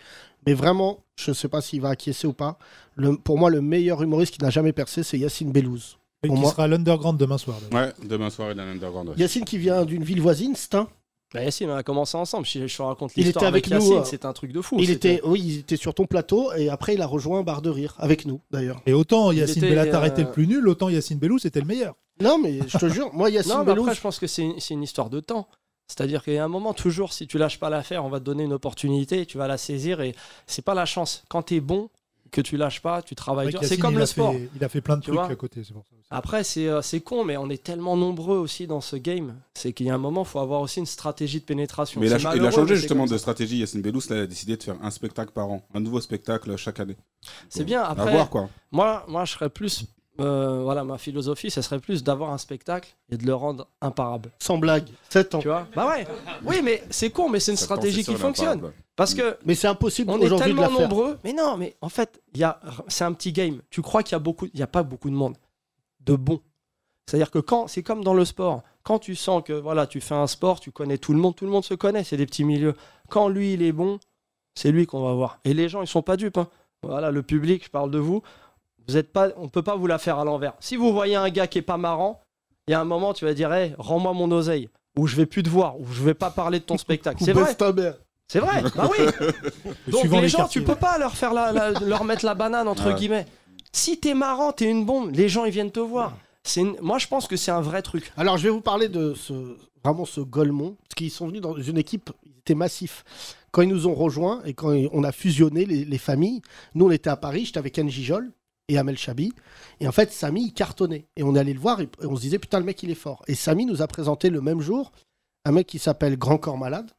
mais vraiment, je ne sais pas s'il va acquiescer ou pas, le- pour moi le meilleur humoriste qui n'a jamais percé, c'est Yacine Bellouz. Et qui moi, sera à l'underground demain soir. Ouais, demain soir dans l'Underground. ouais. Yacine qui vient d'une ville voisine, Stein, Bah, Yacine, on a commencé ensemble. Je, je te raconte Il l'histoire était avec, avec nous, Yacine, euh, c'est un truc de fou. il était, oui, il était sur ton plateau et après il a rejoint Barre de Rire avec nous d'ailleurs. Et autant Yacine Bellatar euh, était le plus nul, autant Yacine Bellou c'était le meilleur. Non mais je te jure, moi Yacine Non, après, je pense que c'est une, histoire de temps. C'est-à-dire qu'il y a un moment, toujours, si tu lâches pas l'affaire, on va te donner une opportunité, tu vas la saisir et c'est pas la chance. Quand tu es bon, que tu lâches pas, tu travailles dur. C'est comme il le a sport. fait- il a fait plein de Tu trucs à côté, c'est pour ça. Après, c'est euh, c'est con, mais on est tellement nombreux aussi dans ce game. C'est qu'il y a un moment, il faut avoir aussi une stratégie de pénétration. Mais il a, il changé justement de stratégie. Yacine Bellous, là, a décidé de faire un spectacle par an, un nouveau spectacle chaque année. C'est bien. À Après, voir quoi. Moi, moi, je serais plus. euh, voilà, ma philosophie, ce serait plus d'avoir un spectacle et de le rendre imparable. sans blague, 7 ans. Tu vois? Bah ouais. Oui, mais c'est con, mais c'est une stratégie qui fonctionne. Parce que Mais c'est impossible on est aujourd'hui de la tellement faire. nombreux. Mais non, mais en fait, il y a, c'est un petit game. Tu crois qu'il y a beaucoup, il y a pas beaucoup de monde de bons. C'est-à-dire que quand, c'est comme dans le sport. Quand tu sens que voilà, tu fais un sport, tu connais tout le monde, tout le monde se connaît, c'est des petits milieux. Quand lui il est bon, c'est lui qu'on va voir. Et les gens ils sont pas dupes. hein. Voilà, le public, je parle de vous. Vous êtes pas, on peut pas vous la faire à l'envers. Si vous voyez un gars qui est pas marrant, il y a un moment tu vas dire, Hey, rends-moi mon oseille, ou je vais plus te voir, ou je vais pas parler de ton spectacle. C'est vrai. baisse ta mère. C'est vrai, bah oui. Donc les, les gens, quartiers. tu peux pas leur faire la, la- leur mettre la banane entre Ouais. guillemets. Si t'es marrant, t'es une bombe, les gens ils viennent te voir. C'est une- moi je pense que c'est un vrai truc. Alors je vais vous parler de ce vraiment ce Golemont, parce qu'ils sont venus dans une équipe, ils étaient massifs. Quand ils nous ont rejoints et quand on a fusionné les, les familles, nous on était à Paris, j'étais avec Anne Gijol et Amel Chabi, et en fait Samy il cartonnait, et on est allé le voir et on se disait putain le mec il est fort. Et Samy nous a présenté le même jour un mec qui s'appelle Grand Corps Malade,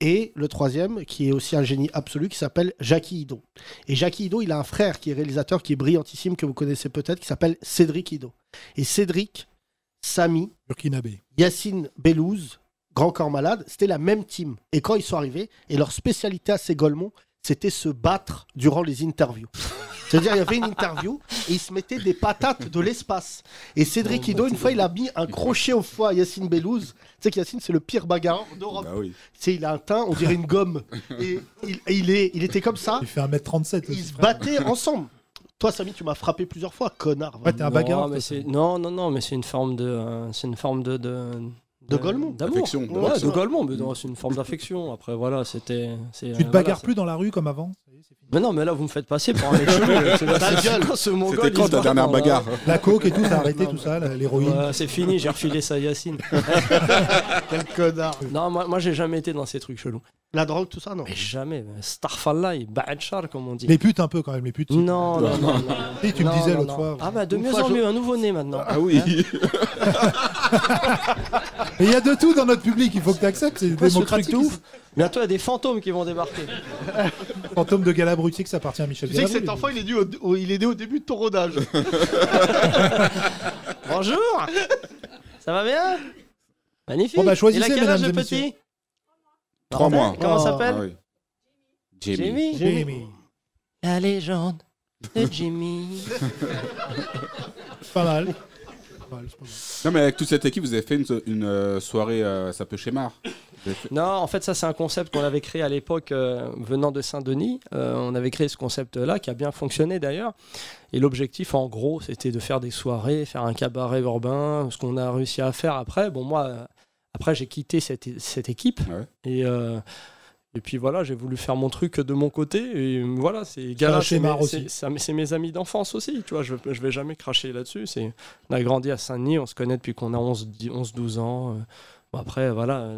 et le troisième, qui est aussi un génie absolu, qui s'appelle Jackie Ido. Et Jackie Ido, il a un frère qui est réalisateur, qui est brillantissime, que vous connaissez peut-être, qui s'appelle Cédric Ido. Et Cédric, Samy, Burkinabé. Yacine Bellouz, Grand Corps Malade, c'était la même team. Et quand ils sont arrivés, et leur spécialité à ces Golemont, c'était se battre durant les interviews. C'est-à-dire, il y avait une interview et ils se mettaient des patates de l'espace. Et Cédric Ido, une fois, il a mis un crochet au foie à Yacine Bellouz. Tu sais que Yacine, c'est le pire bagarreur d'Europe. Bah oui. Tu sais, il a un teint, on dirait une gomme. Et il, il est, il était comme ça. Il fait 1m37. Ils se battaient ensemble. Toi, Samy, tu m'as frappé plusieurs fois, connard. Ouais, t'es un non, bagarreur. non, non, non, mais c'est une forme de, euh, c'est une forme de, de, De Golemont. d'amour. D'affection, Ouais, de Golemont, mais non, c'est une forme d'affection. Après voilà, c'était. c'est, Tu euh, te bagarres voilà, plus dans la rue comme avant c'est fini. Mais non, mais là vous me faites passer pour un mec chelou. C'est- c'est- ce mongol, C'était quand ta dernière la- bagarre La coke et tout, ça a arrêté tout ça, la- l'héroïne. Ouais, c'est fini, j'ai refilé ça à Yacine. Quel connard. non, moi, moi j'ai jamais été dans ces trucs chelous. La drogue, tout ça, non. Mais jamais. Starfallah, Ba'adchar, comme on dit. Les putes un peu quand même, les putes. Non, non, non, non. Si, tu me disais l'autre fois. Ah bah de mieux en mieux, un nouveau-né maintenant. Ah oui. Mais il y a de tout dans notre public, il faut que tu acceptes, c'est démocratique. ouf. Bientôt, il y a des fantômes qui vont débarquer. Fantôme de Galabru, tu sais que ça appartient à Michel Tu sais que Galabru, cet enfant, il est, dû au, au- il est né au début de ton rodage. Bonjour Ça va bien? Magnifique. Bon, bah, choisissez, Il a quel âge, mesdames le messieurs. petit? Trois mois. Comment Oh. ça Ah s'appelle oui. Jamie. Jamie. Jamie. La légende de Jimmy. Pas mal. Pas mal, c'est pas mal. Non, mais avec toute cette équipe, vous avez fait une, une, euh, soirée, euh, ça peut chez Mar. Non, en fait, ça, c'est un concept qu'on avait créé à l'époque euh, venant de Saint-Denis. Euh, on avait créé ce concept-là, qui a bien fonctionné d'ailleurs. Et l'objectif, en gros, c'était de faire des soirées, faire un cabaret urbain, ce qu'on a réussi à faire après. Bon, moi, euh, après, j'ai quitté cette, cette équipe. Ouais. Et, euh, et puis voilà, j'ai voulu faire mon truc de mon côté. Et voilà, c'est c'est mes, aussi. c'est- c'est- c'est mes amis d'enfance aussi. Tu vois, je, je vais jamais cracher là-dessus. C'est, on a grandi à Saint-Denis, on se connaît depuis qu'on a 11-12 ans. Bon, après, voilà.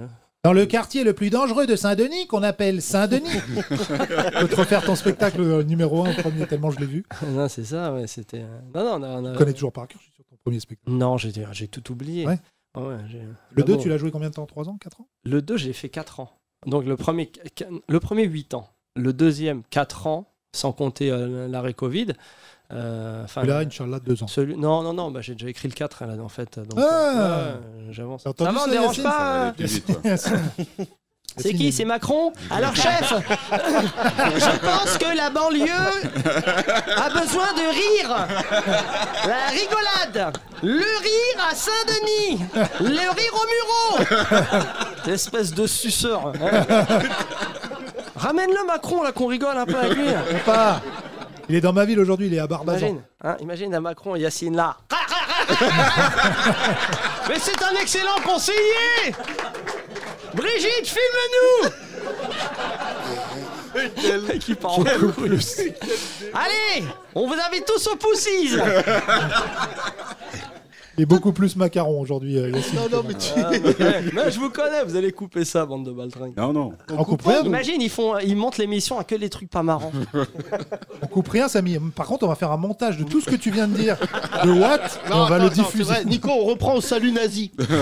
Dans le quartier le plus dangereux de Saint-Denis, qu'on appelle Saint-Denis. Je peux te refaire ton spectacle euh, numéro 1 au premier, tellement je l'ai vu. non, c'est ça, ouais, c'était. euh, Non, non, on a- on a- Tu connais toujours par cœur, je suis sur ton premier spectacle. Non, j'ai j'ai tout oublié. Ouais. Ah ouais, j'ai- Le Ah 2, bon. tu l'as joué combien de temps? 3 ans? 4 ans? Le 2, j'ai fait 4 ans. Donc le premier, le premier 8 ans. Le deuxième, 4 ans, sans compter euh, l'arrêt Covid. Euh, là, Inch'Allah, 2 ans. celui... Non, non, non, bah, j'ai déjà écrit le 4 là, en fait. Donc, Ah euh, ouais, j'avance. Ça va, on dérange pas. C'est qui C'est Macron Alors chef, je pense que la banlieue a besoin de rire. La rigolade. Le rire à Saint-Denis. Le rire au Muro. Espèce de suceur. hein. Ramène-le Macron là qu'on rigole un peu avec lui. Pas. Il est dans ma ville aujourd'hui, il est à Barbazan. Imagine, hein, imagine à Macron et Yacine là. Mais c'est un excellent conseiller Brigitte, filme-nous Qui part en couille. Allez On vous invite tous au Poussies Il est beaucoup plus macaron aujourd'hui, euh, Yacine. Non, non, mais tu. Ah, ouais, mais je vous connais, vous allez couper ça, bande de baltringues. Non, non. On coupe rien, nous. Imagine, ils, font, ils montent l'émission à que les trucs pas marrants. On coupe rien, Samy. Par contre, on va faire un montage de tout ce que tu viens de dire. De what et Non, on va le c'est diffuser. vrai. Nico, on reprend au salut nazi. tu sais,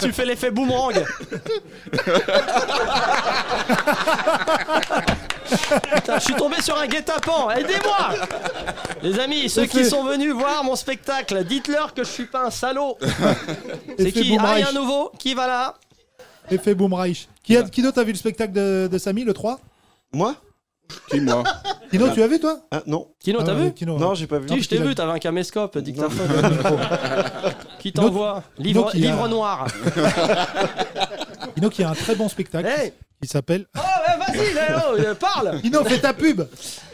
tu fais l'effet boomerang. Putain, je suis tombé sur un guet-apens, aidez-moi Les amis, ceux qui sont venus voir mon spectacle, dites-leur que je suis pas un salaud. C'est qui Ah, il y a un nouveau Qui va là Effet Boomreich. Qui, a- qui d'autre a vu le spectacle de, de Samy, le 3 Moi Qui, moi Kino, tu as vu, toi Ah, non. Kino, t'as Ah, vu Kino, Non, ouais. j'ai pas vu. Dis, je t'ai vu, t'avais un caméscope, dictaphone. qui Kino- t'envoie livre, qui a- livre noir. Kino qui a un très bon spectacle Hey qui s'appelle. Oh, ouais, vas-y, Léo, euh, parle Kino, fais ta pub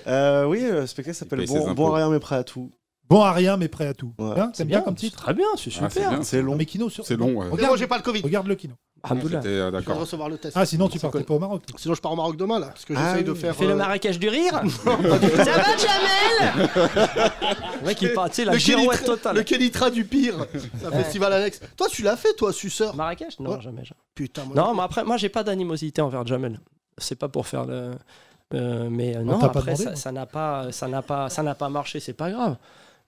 Euh, oui, le spectacle s'appelle bon, bon à rien mais prêt à tout. Bon à rien, mais prêt à tout. Ouais. Hein, T'aimes bien comme titre Très bien, c'est Ah, super. c'est. C'est long. Mais Kino, sur... C'est long, ouais. Regarde, j'ai pas le Covid. regarde le Kino. Alhamdoulilah. C'était, euh, Je vais D'accord. recevoir le test. Ah, sinon, tu partais pas au Maroc. toi. Sinon, je pars au Maroc demain, là. Parce que Ah j'essaye de oui. faire. Fais le euh, marécage du rire Ça va, Jamel Le mec, il part, tu sais, la le girouette Kenitra- totale. Le Kenitra du pire. C'est un festival annexe. Toi, tu l'as fait, toi, suceur Marrakech Non, jamais. Putain, moi. Non, mais après, moi, j'ai pas d'animosité envers Jamel. C'est pas pour faire le. euh, mais euh, non, après, demandé, ça n'a pas, ça n'a pas, ça n'a pas marché. C'est pas grave.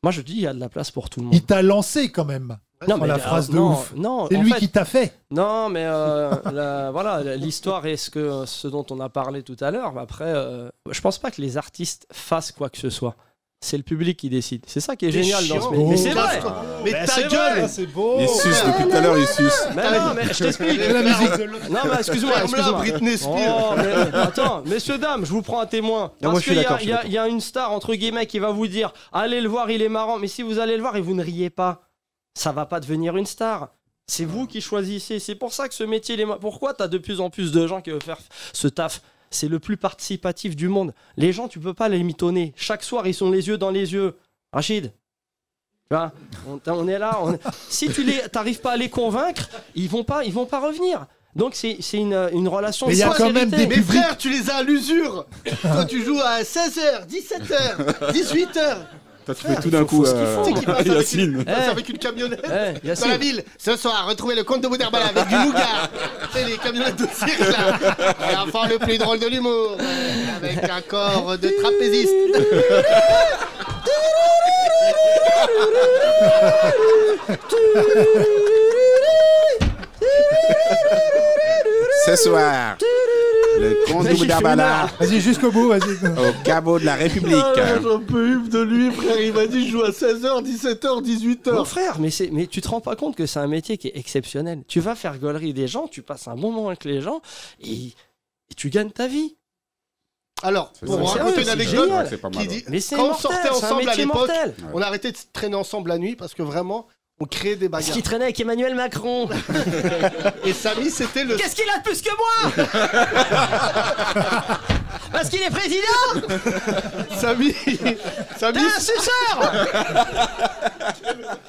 Moi, je dis, il y a de la place pour tout le monde. Il t'a lancé quand même. Non, sur la euh, phrase de non, ouf. Non, C'est lui fait- qui t'a fait. Non, mais euh, la- voilà, l'histoire est ce, que, ce dont on a parlé tout à l'heure. Après, euh, je pense pas que les artistes fassent quoi que ce soit. C'est le public qui décide. C'est ça qui est génial dans ce métier. Mais c'est vrai. Mais Ben, ta c'est gueule c'est beau. Il suce depuis tout à l'heure, il suce. Mais non, mais je t'explique. La musique. Non, mais excuse-moi, excuse-moi. Britney Spears. Oh, mais attends, messieurs, dames, je vous prends un témoin. Parce je suis qu'il y a- une star, entre guillemets, qui va vous dire Allez le voir, il est marrant. Mais si vous allez le voir et vous ne riez pas, ça va pas devenir une star. C'est vous qui choisissez. C'est pour ça que ce métier, il est ma- pourquoi t'as de plus en plus de gens qui veulent faire ce taf C'est le plus participatif du monde. Les gens, tu peux pas les mitonner. Chaque soir, ils sont les yeux dans les yeux. Rachid, tu vois, on, on est là. on- si tu les, t'arrives pas à les convaincre, ils vont pas, ils vont pas revenir. Donc c'est c'est une, une relation. Mais il y a quand même des frères, tu les as à l'usure. Toi, tu joues à 16h, 17h, 18h. Toi, tu fais tout d'un coup, euh, passe avec une, Yacine. Eh. avec une camionnette Eh, dans la ville. Ce soir, retrouvez le comte de Boudherbala avec du nougat. sais, les camionnettes de cirque là. Et enfin, le plus drôle de l'humour. euh, Avec un corps de trapéziste. Ce soir, le comte Mais de il fait Boudarbala Vas-y, jusqu'au bout, vas-y. au caveau de la République. Ah, J'en peux plus de lui, frère. Il m'a dit je joue à 16h, 17h, Mon 18h. frère, mais, c'est- mais tu te rends pas compte que c'est un métier qui est exceptionnel. Tu vas faire gaulerie des gens, tu passes un bon moment avec les gens et, et tu gagnes ta vie. Alors, pour ça. raconter une anecdote, Ouais, c'est pas mal, qui dit Mais c'est quand on mortel, sortait c'est un ensemble à métier l'époque, mortel. on a arrêté de traîner ensemble la nuit parce que vraiment, on créait des bagarres. qu'il traînait avec Emmanuel Macron. Et Samy, c'était le. Qu'est-ce qu'il a de plus que moi Parce qu'il est président Samy, Samy, T'es un suceur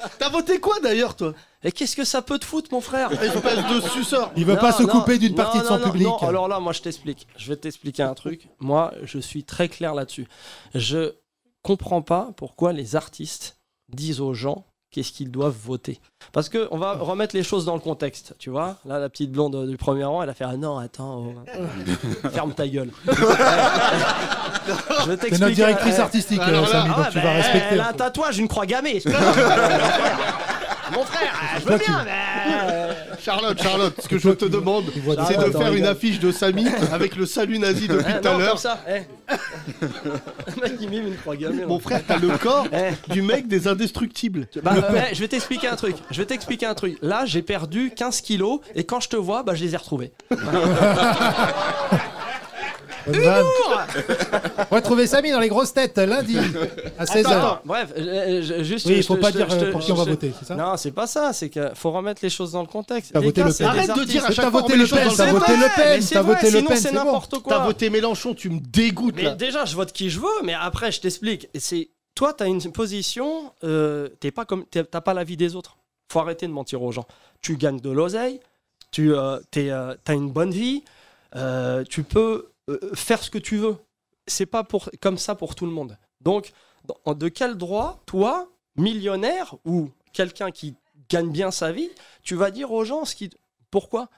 t'as voté quoi d'ailleurs, toi? Et qu'est-ce que ça peut te foutre, mon frère? Espèce de suceur. Il veut Non, pas se non, couper d'une non, partie de son non, public. Non, alors là, moi, je t'explique. Je vais t'expliquer un truc. Moi, je suis très clair là-dessus. Je comprends pas pourquoi les artistes disent aux gens qu'est-ce qu'ils doivent voter. Parce que on va remettre les choses dans le contexte, tu vois. Là, la petite blonde du premier rang, elle a fait ah non, attends, oh. ferme ta gueule. je vais C'est t'expliquer. notre directrice artistique, alors euh, là, Samy, ah donc tu bah, vas respecter. Elle a un tatouage, une croix gammée. Mon frère, je veux bien, mais. Charlotte, Charlotte, ce que je te demande, c'est de faire une affiche de Samy avec le salut nazi depuis Eh, tout à l'heure. comme ça, eh. Le mec, il mime une croix gammée. Mon frère, t'as le corps Eh. du mec des indestructibles. Bah, euh, je vais t'expliquer un truc. Je vais t'expliquer un truc. Là, j'ai perdu 15 kilos et quand je te vois, bah, je les ai retrouvés. Bonne vanne. Retrouvez Samy dans les grosses têtes lundi à 16h. Attends, bref, euh, je- juste. Oui, il je faut pas je dire, je euh, pour qui on va je- voter, c'est ça Non, c'est pas ça. C'est qu'il faut remettre les choses dans le contexte. T'as Les voté gars, Le c'est Pen. des Arrête de artistes. dire à chaque t'as fois voté Le choses Pen, dans t'as le voté. Le Pen, mais c'est t'as vrai, voté Le sinon Pen, c'est c'est bon. n'importe T'as quoi. voté Mélenchon, tu me dégoûtes Mais là. déjà, je vote qui je veux, mais après, je t'explique. Et C'est toi, t'as une position, euh, t'es pas comme, t'es- t'as pas la vie des autres. Faut arrêter de mentir aux gens. Tu gagnes de l'oseille, tu euh, t'es, euh, t'as une bonne vie, euh, tu peux euh, faire ce que tu veux. C'est pas pour comme ça pour tout le monde. Donc, de quel droit, toi, millionnaire ou quelqu'un qui gagne bien sa vie, tu vas dire aux gens ce qui, pourquoi?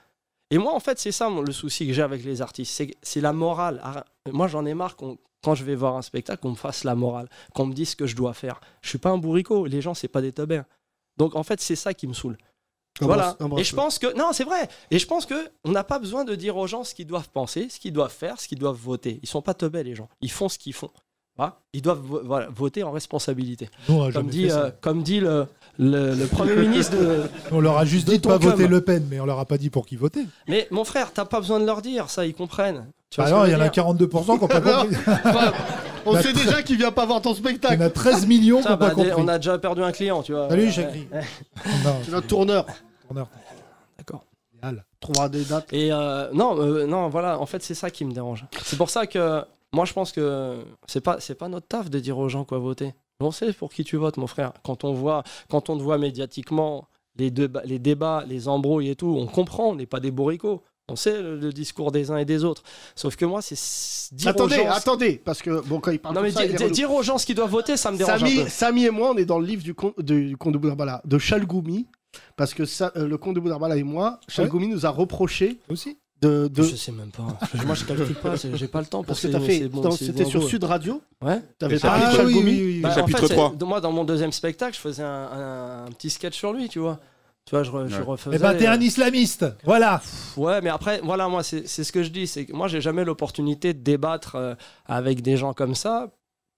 Et moi, en fait, c'est ça le souci que j'ai avec les artistes, c'est, la morale. Arr- Moi, j'en ai marre quand je vais voir un spectacle, qu'on me fasse la morale, qu'on me dise ce que je dois faire. Je suis pas un bourricot. Les gens, c'est pas des teubins. Donc, en fait, c'est ça qui me saoule. Voilà. Et je pense que non, c'est vrai. Et je pense que on n'a pas besoin de dire aux gens ce qu'ils doivent penser, ce qu'ils doivent faire, ce qu'ils doivent voter. Ils sont pas teubés les gens. Ils font ce qu'ils font. Voilà. Ils doivent voilà, voter en responsabilité. Comme dit, euh, comme dit le, le, le premier ministre de. On leur a juste dit de pas voter Le Pen, mais on leur a pas dit pour qui voter. Mais mon frère, t'as pas besoin de leur dire ça, ils comprennent. Tu vois Bah il y en a dire 42% qui n'ont pas compris. On sait déjà qu'il vient pas voir ton Il y en spectacle. a 13 millions pas bah, compris. on a déjà perdu un client, tu vois. Salut, Ouais, Chakri. ouais. Non, C'est notre tourneur. tourneur. D'accord. Trouvera des dates. Et euh, non, euh, non, voilà, en fait, c'est ça qui me dérange. C'est pour ça que moi, je pense que c'est pas, c'est pas notre taf de dire aux gens quoi voter. On sait pour qui tu votes, mon frère. Quand on voit, quand on te voit médiatiquement, les, débats- les débats, les embrouilles et tout, on comprend. On n'est pas des bourricots. On sait le, le discours des uns et des autres. Sauf que moi, c'est dire Attendez, aux gens. attendez, parce que bon, quand il parle non mais ça, il dire aux gens ce qu'ils doivent voter, ça me dérange un Samy, peu. Samy et moi, on est dans le livre du comte de Boudarbala, de Chalgoumi, parce que ça, euh, le comte de Boudarbala et moi, Chalgoumi nous a reproché Aussi de. de- Je sais même pas. Moi, je calcule pas. J'ai pas le temps pour ces c'était bons sur. Sud Radio, Ouais. t'avais ça- parlé de Ah oui, Chalgoumi. oui, oui. Bah, en Chapitre fait, c'est- 3. de- moi, dans mon deuxième spectacle, je faisais un, un- un petit sketch sur lui, tu vois. Tu vois, je, re- je Ouais. refaisais. Eh ben, t'es un euh, islamiste. Voilà. Ouais, mais après, voilà, moi, c'est c'est ce que je dis. C'est que moi, j'ai jamais l'opportunité de débattre euh, avec des gens comme ça.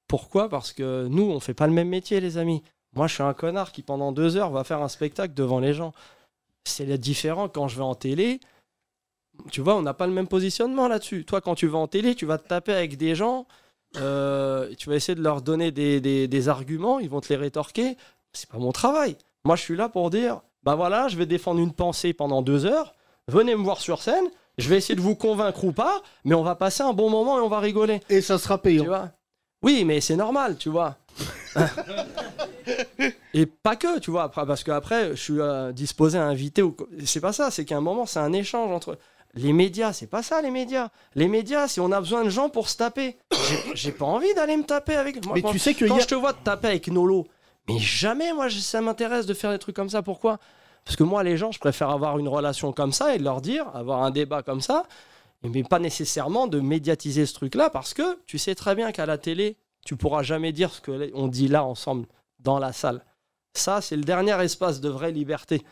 Pourquoi? Parce que nous, on fait pas le même métier, les amis. Moi, je suis un connard qui, pendant deux heures, va faire un spectacle devant les gens. C'est différent quand je vais en télé. Tu vois, on n'a pas le même positionnement là-dessus. Toi, quand tu vas en télé, tu vas te taper avec des gens. euh, tu vas essayer de leur donner des, des- des arguments. Ils vont te les rétorquer. C'est pas mon travail. Moi, je suis là pour dire bah voilà, je vais défendre une pensée pendant deux heures. Venez me voir sur scène. Je vais essayer de vous convaincre ou pas, mais on va passer un bon moment et on va rigoler. Et ça sera Tu payant. vois? Oui, mais c'est normal, tu vois. et pas que, tu vois, après, parce qu'après, je suis euh, disposé à inviter. Ou... C'est pas ça, c'est qu'à un moment, c'est un échange entre. Les médias, c'est pas ça, les médias. Les médias, c'est on a besoin de gens pour se taper. J'ai- J'ai pas envie d'aller me taper avec. Moi, Mais quand tu sais que quand hier- je te vois te taper avec Nolo, mais jamais, moi, ça m'intéresse de faire des trucs comme ça. Pourquoi? Parce que moi, les gens, je préfère avoir une relation comme ça et leur dire, avoir un débat comme ça, mais pas nécessairement de médiatiser ce truc-là, parce que tu sais très bien qu'à la télé, tu pourras jamais dire ce que on dit là ensemble dans la salle. Ça, c'est le dernier espace de vraie liberté.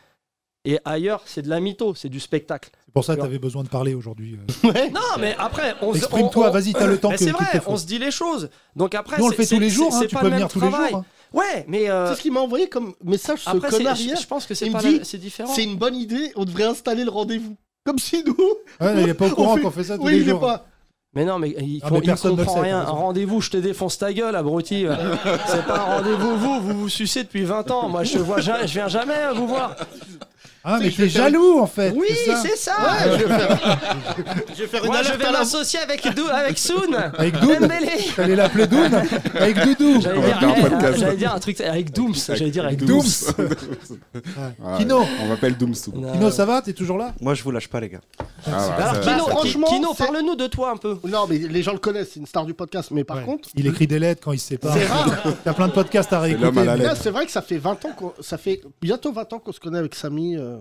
Et ailleurs, c'est de la mytho, c'est du spectacle. C'est pour ça que Tu vois. t'avais besoin de parler aujourd'hui. euh. Ouais. Non, mais après, on se- Exprime-toi, vas-y, t'as le temps Mais que- c'est vrai, on se dit les choses. Donc après, on le fait tous les jours. hein, Tu pas peux venir tous les jours. hein. Ouais, mais euh, C'est ce qu'il m'a envoyé comme message, ce après, c'est- connard je, hier. je pense que c'est Il me pas dit, la- c'est différent. C'est une bonne idée, on devrait installer le rendez-vous. Comme si nous. Ouais, il est pas au courant fait- qu'on fait ça tous oui, les il est jours. pas. Mais non, mais il, Ah, mais il personne ne le comprend sait, rien. t'as Un raison. rendez-vous, je te défonce ta gueule, abruti. c'est pas un rendez-vous, vous, vous vous sucez depuis 20 ans. Moi, je, vois, ja- je viens jamais vous voir. Ah, mais t'es faire- jaloux en fait. Oui, c'est ça c'est ça. Ouais, je vais faire, je vais faire une Moi, je vais m'associer avec, Dou- avec Soon. Avec Dembélé. T'allais l'appeler Doud Avec Doudou J'allais dire, un dire truc avec Dooms. J'allais dire avec Dooms. Dooms. Ouais, Kino. On m'appelle Doomsou. Non. Kino, ça va? T'es toujours là? Moi, je vous lâche pas, les gars. Ah, Alors, ça- Kino, Bah, franchement, Kino, parle-nous de toi un peu. Non, mais les gens le connaissent, c'est une star du podcast. Mais par Ouais. contre, Il écrit des lettres quand il se sépare. C'est rare. Il y a plein de podcasts à réécouter. c'est vrai que ça fait 20 ans qu'on, ça fait bientôt 20 ans qu'on se connaît avec Samy, euh,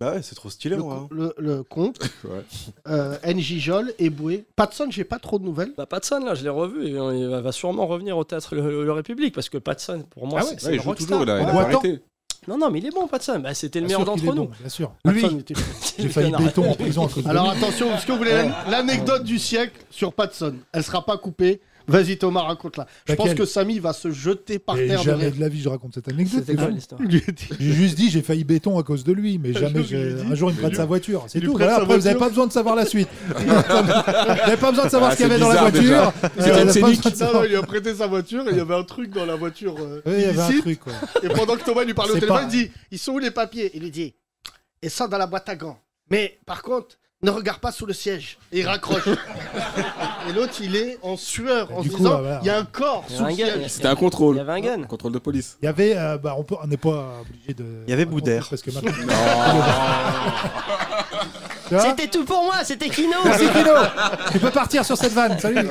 Bah ouais, c'est trop stylé, le, moi. hein. le, le comte, Ouais. euh, NJ Jol, Eboué. Patson, j'ai pas trop de nouvelles. Bah, Patson, là, je l'ai revu. Il va sûrement revenir au théâtre Le, Le République. Parce que Patson, pour moi, Ah ouais, c'est Ouais, il joue rockstar. toujours, a, il a arrêté. Non, non, mais il est bon, Patson. Bah, c'était le Bien meilleur d'entre nous. bon, bien sûr. Lui, Patson était- J'ai failli béton en prison à cause de Alors attention, est-ce que vous voulez l'an- l'anecdote du siècle sur Patson Elle sera pas coupée. Vas-y Thomas, raconte-la. Je pense que Samy va se jeter par Et terre de jamais rire. de la vie je raconte cette anecdote. J'ai juste dit j'ai failli béton à cause de lui, mais jamais un jour il me prête sa voiture. C'est tout. Voilà, après vous n'avez pas besoin de savoir la suite. vous n'avez pas besoin de savoir Ah, ce qu'il y avait dans la voiture. C'était de Non, il a prêté sa voiture et il y avait un truc dans la voiture euh, Oui, il y avait un truc. quoi. Et pendant que Thomas lui parlait au téléphone, il dit Ils sont où les papiers? Il lui dit Ils sont dans la boîte à gants. Mais par contre, ne regarde pas sous le siège. Et il raccroche. et l'autre, il est en sueur en Du se coup, disant ah, voilà. Il y a un corps sous le siège. C'était un contrôle. Il y avait un gun. Contrôle de police. Il y avait, euh, bah, on n'est pas obligé de. Il y avait Boudère. Parce que maintenant. C'était tout pour moi, c'était Kino. Merci Kino. Tu peux partir sur cette vanne. Salut.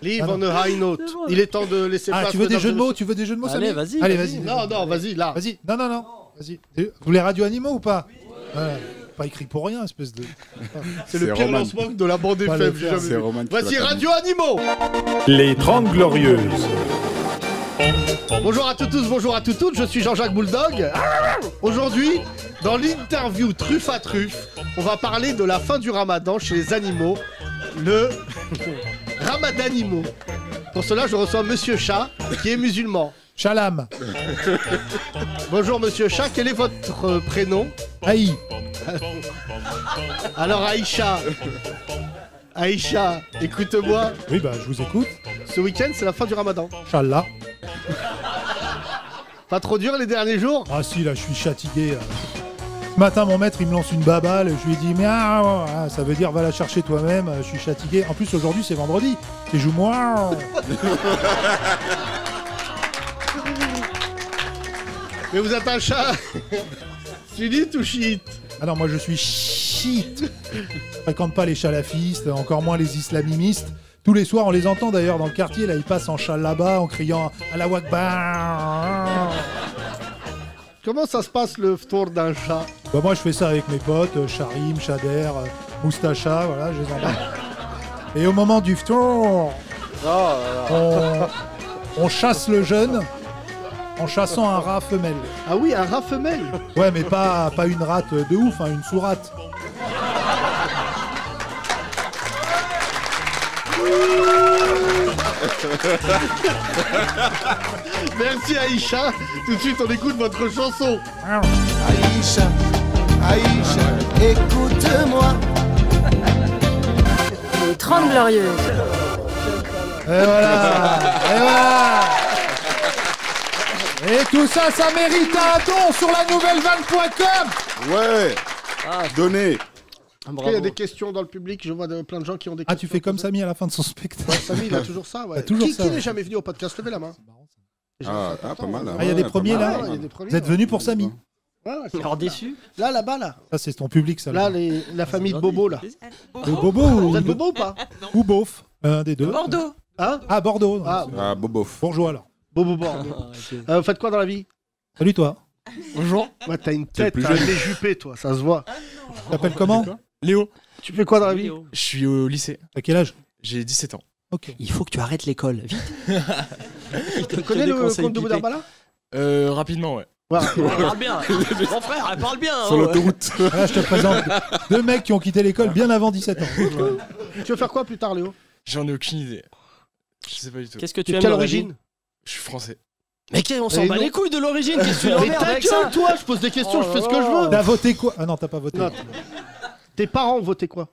Live Ah, on a high note. Il est temps de laisser Ah, place. tu veux des jeux de mots. Tu veux des jeux de mots Allez, vas-y, Allez, vas-y. Non, non, vas-y, là. Vas-y. Non, non, non. Vas-y. Vous voulez radio animaux ou pas? Ouais, Pas écrit pour rien, espèce de. C'est le pire Roman. lancement de la bande Pas FM. le j'ai faire. jamais C'est vu. Roman qui Voici l'a Radio Animaux. Les 30 Glorieuses. Bonjour à tous, bonjour à toutes, je suis Jean-Jacques Bouledog. Aujourd'hui, dans l'interview truffe à truffe, on va parler de la fin du ramadan chez les animaux, le ramadanimo. Pour cela, je reçois Monsieur Chat, qui est musulman. Chalam. Bonjour Monsieur Chat, quel est votre euh, prénom? Aïe. Alors Aïcha, Aïcha, écoute-moi, Oui, bah, je vous écoute. ce week-end c'est la fin du ramadan. Inch'Allah. Pas trop dur les derniers jours? Ah si, là, je suis fatigué. euh. Ce matin, mon maître, il me lance une baballe. Je lui ai dit, miaou. Ah, ça veut dire, va la chercher toi-même. euh, Je suis fatigué. En plus, aujourd'hui, c'est vendredi. Et joue moi. Mais vous êtes un chat Sunite ou chiite Ah non, moi, je suis shit. Je fréquente pas les salafistes, encore moins les islamistes. Tous les soirs, on les entend d'ailleurs dans le quartier. Là, ils passent en châle là-bas en criant Allah Akbar. Comment ça se passe le tour d'un chat? Bah, moi, je fais ça avec mes potes, euh, Charim, Chader, euh, Moustacha, voilà, je les. Et au moment du tour, on, on chasse le jeune en chassant un rat femelle. Ah oui, un rat femelle Ouais, mais pas, pas une rate de ouf, hein, une sous-rate. Merci Aïcha. Tout de suite, on écoute votre chanson. Aïcha, Aïcha, écoute-moi. Les 30 Glorieuses. Et voilà Et voilà Et tout ça, ça mérite un don sur la nouvelle vanne.com Ouais Donnez Après, il y a des questions dans le public. Je vois de- plein de gens qui ont des Ah, questions. tu fais comme Samy à la fin de son spectacle. Samy, il a toujours ça. Ouais. Toujours qui ça, qui n'est jamais venu au podcast? Levez la main. Ah, ah, pas mal. Ah, il y a des premiers là des premiers, Vous êtes ouais. venus pour Samy Ouais, ouais, c'est Alors là. déçu? Là, là-bas, là. Ça, c'est ton public, ça. Là, les- la famille de Bobo, là. Bobo ou, Vous êtes Bobo ou pas? Ou Beauf Un des deux. Bordeaux. Hein? Ah, Bordeaux. Ah, Ah, Bobof. Bourgeois alors. Bobo Bordeaux. Euh, vous faites quoi dans la vie? Salut toi. Bonjour. Ouais, t'as une tête, plus t'as jeune. juppé, toi, ça se voit. Tu t'appelles comment? Léo, Tu fais quoi dans la vie? Je suis au lycée. À quel âge? J'ai 17 ans. Ok. Il faut que tu arrêtes l'école, vite. Tu connais le compte de Boudarbala Euh, rapidement, ouais. Voilà. Elle parle bien. Mon frère, elle parle bien. Sur hein. l'autoroute. Là, je te présente deux mecs qui ont quitté l'école bien avant 17 ans. Tu veux faire quoi plus tard, Léo? J'en ai aucune idée. Je sais pas du tout. Qu'est-ce que tu Tu aimes quelle dans la vie? origine Je suis français. Mais on s'en Mais bat non. les couilles de l'origine, qu'est-ce que tu Mais l'emmerdes ta avec ça gueule, toi Je pose des questions, Oh je fais ce que je là. veux. T'as voté quoi? Ah non, t'as pas voté. Non. Tes parents ont voté quoi?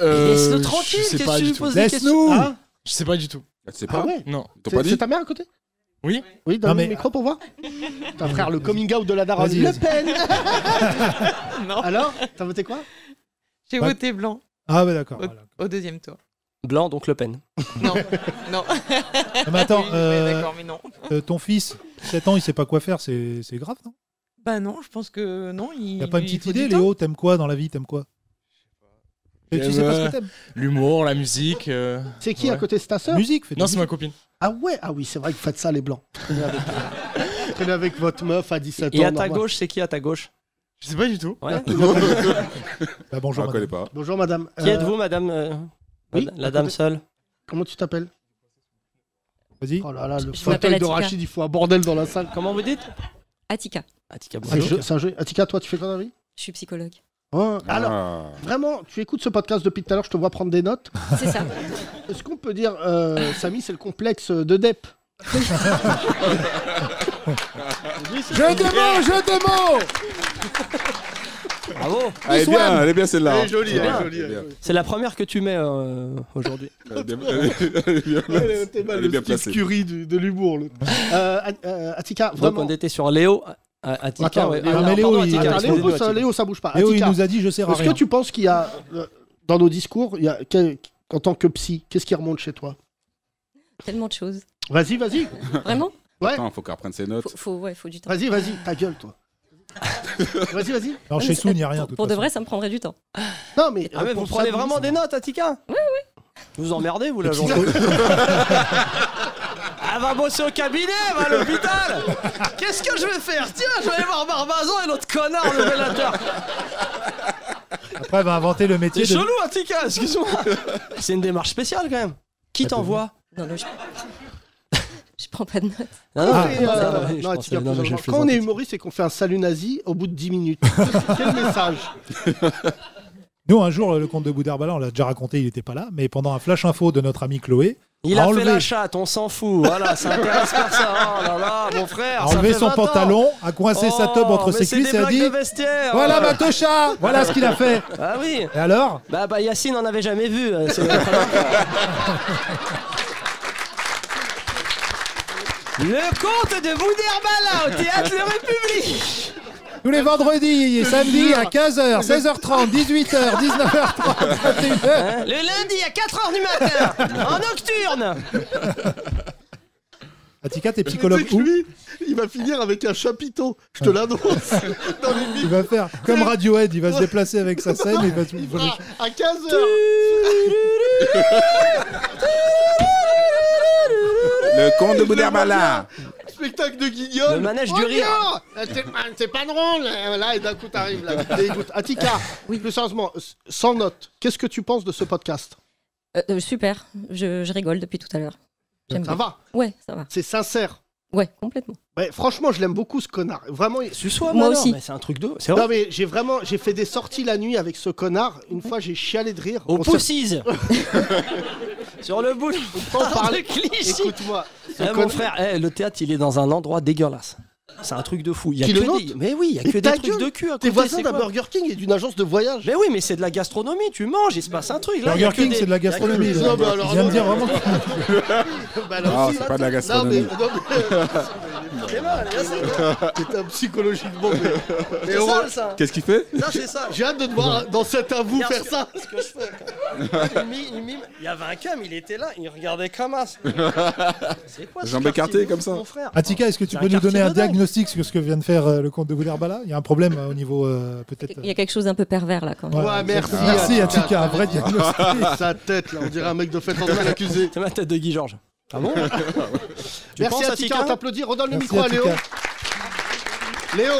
Euh, Laisse-le je tranquille, sais qu'est-ce pas que tu du lui tout. poses des questions Laisse-nous Hein? Je sais pas du tout. Ah, tu sais Ah pas ouais Non. T'as pas C'est dit c'est ta mère à côté? Oui Oui, donne Non, mais- le micro pour voir. T'as frère, le coming out de la daronne. Vas-y, Le vas-y. Pen Non, Alors T'as voté quoi? J'ai Bah- voté blanc Ah ouais, d'accord. voilà. au deuxième tour. Blanc, donc Le Pen. Non, non. Non, mais attends, Oui, mais euh, D'accord, mais non. euh, ton fils, 7 ans, il sait pas quoi faire, c'est c'est grave, non? Bah non, je pense que non. Il T'as pas une petite faut idée, temps. Léo T'aimes quoi dans la vie T'aimes quoi? Et Tu sais pas ce euh, que t'aimes L'humour, la musique. euh, C'est qui à ouais. côté C'est ta sœur? Musique, fais Non, c'est ma copine. Ah ouais Ah oui, c'est vrai que vous faites ça, les blancs. Traînez avec, traînez avec votre meuf à 17 ans. Et à ta normal. gauche, c'est qui à ta gauche? Je sais pas du tout. Ouais. Bah, bonjour, Je connais madame. pas. Bonjour, madame. Qui Euh, êtes-vous, madame euh, oui, La dame seule Comment tu t'appelles Vas-y. Oh là là, le Je fauteuil de. Rachid, il faut un bordel dans la salle. Comment vous dites Attika. Attica, C'est un jeu- c'est un jeu. Attica, toi, tu fais quoi dans la vie Je suis psychologue. Ah. Alors, vraiment, tu écoutes ce podcast depuis tout à l'heure, je te vois prendre des notes. C'est ça. Est-ce qu'on peut dire, euh, Samy, c'est le complexe de Depp Jeu de mots, jeu de mots Bravo. Elle est bien, elle est bien celle-là. Elle est jolie, C'est elle est bien. jolie, elle est jolie. C'est la première que tu mets euh, aujourd'hui. Elle est bien, elle est- elle est bien Elle Elle est placée. Du- de l'humour. l'autre. Euh, euh, Attica, Donc vraiment. on était sur Léo. à- Attica, Attends, ouais. Léo, Ah, mais non, Léo, pardon, il- Attica, Attends, Léo, excusez-nous, pousse, Attica. Léo, ça bouge pas. Léo, il Attica, nous a dit je sers à Est-ce que rien. tu penses qu'il y a, euh, dans nos discours, il y a, quel- en tant que psy, qu'est-ce qui remonte chez toi? Tellement de choses. Vas-y, vas-y. Vraiment? Ouais. Attends, faut qu'elle reprenne ses notes. faut, faut, ouais, faut du temps. Vas-y, vas-y, ta gueule, toi. Vas-y, vas-y. Alors chez Soun, il n'y a rien. de toute Pour de façon. vrai, ça me prendrait du temps. Non, mais. Ah, mais vous prenez ça, vraiment des notes, Attica Oui, oui. Vous emmerdez, vous, la journée Elle va bosser au cabinet, elle va à l'hôpital Qu'est-ce que je vais faire? Tiens, je vais aller voir Barbazan et l'autre connard, le bellateur Après, elle va inventer le métier C'est de. chelou, Attica, excuse-moi C'est une démarche spéciale, quand même. Qui t'envoie? Non, non, je... je prends pas de notes. Non, non, est, euh, non, mais je non, pensais- Attica, non, mais je quand on est humoriste et qu'on fait un salut nazi au bout de 10 minutes, quel message Nous, un jour, le comte de Boudherbala, on l'a déjà raconté, il n'était pas là, mais pendant un flash info de notre ami Chloé, Il a enlevé, fait la chatte, on s'en fout. Voilà, ça intéresse personne. Oh là là, mon frère. a enlevé son 20 ans. pantalon, a coincé sa teub entre Oh, ses mais c'est cuisses et a dit. Voilà ma tocha Voilà ce qu'il a fait Ah oui. Et alors Bah, bah Yacine n'en avait jamais vu. Le comte de Boudherbala au théâtre Le République. Tous les vendredis et samedis à 15h, 16h30, 18h, 19h30, 21h. Hein, Le lundi à 4h du matin, en nocturne. Attica, t'es psychologue où Lui, il va finir avec un chapiteau, je te l'annonce. dans les Il va faire comme Radiohead, il va se déplacer avec sa scène et il va tout. il va- à 15h. Le comte de Boudherbala. Spectacle de guignol. Le manège du rire. Regarde Euh, C'est pas, drôle. euh, Là, et d'un coup, t'arrives là. Écoute, Attica, plus sérieusement, sans note, qu'est-ce que tu penses de ce podcast Euh, super, je, je rigole depuis tout à l'heure. Ça bien. va Ouais, ça va. C'est sincère. Ouais, complètement. Ouais, franchement, je l'aime beaucoup ce connard. Vraiment. il- Moi aussi. mais C'est un truc de. Non mais j'ai vraiment j'ai fait des sorties la nuit avec ce connard. Une fois j'ai chialé de rire. Au On. Sur le bout. On parle. Écoute-moi. Eh, mon frère, eh, le théâtre, il est dans un endroit dégueulasse. C'est un truc de fou. Il y a que le des... Mais oui, il y a Mais que des trucs gueule, de cul à T'es voisin d'un Burger King et d'une agence de voyage. Mais oui, mais c'est de la gastronomie. Tu manges, il se passe un truc. Là, Burger King, des- c'est de la gastronomie. des- là. Non, mais alors, Il vient de non, dire non. vraiment. Bah, là Ah, aussi, c'est pas de la Non mais, gastronomie. non, mais... C'est mal, T'es un psychologiquement. C'est on- ça. Qu'est-ce qu'il fait Ça, c'est ça. J'ai hâte de te voir dans cet à vous Bien faire ça. Ce que je fais. Il, y avait un cam, il était là, il regardait comme as. C'est quoi Jambes écartées comme ça. Attica, est-ce que tu peux nous donner un de diagnostic sur ce que vient de faire euh, le comte de Boudherbala Il y a un problème euh, au niveau euh, peut-être. Il y a quelque chose d'un peu pervers là quand même. Ouais, merci. Merci Attica, un vrai diagnostic. Sa tête là, on dirait un mec de fait en train l'accusé. C'est ma tête de Guy Georges. Ah bon Tu Merci Attica on t'applaudit. Redonne le micro à Léo. Léo.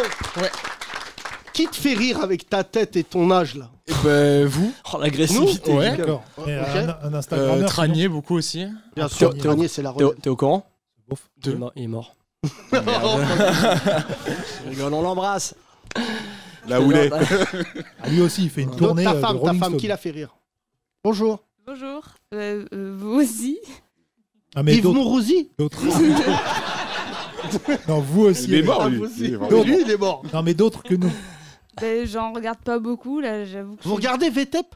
Qui te fait rire avec ta tête et ton âge là Ben, vous Oh, l'agressivité. Ouais. D'accord. Et un, euh, Instagrammeur. Tranier, beaucoup aussi. Bien sûr, Tranier, c'est la T'es au- relève. T'es au courant il est, mort, rigole, on l'embrasse. Là où il est. Ah, lui aussi, il fait une Donc, tournée ta euh, de femme, ta Rolling femme Stone. qui l'a fait rire. Bonjour. Bonjour. Euh, euh, vous aussi Ah, mais Yves d'autres. Mourouzi d'autres. non, vous aussi. Il est mort, lui. vous aussi. Il est mort. D'autres. Lui, il est mort. Non, mais d'autres que nous. ben, J'en regarde pas beaucoup, là, j'avoue que Vous je- regardez VTEP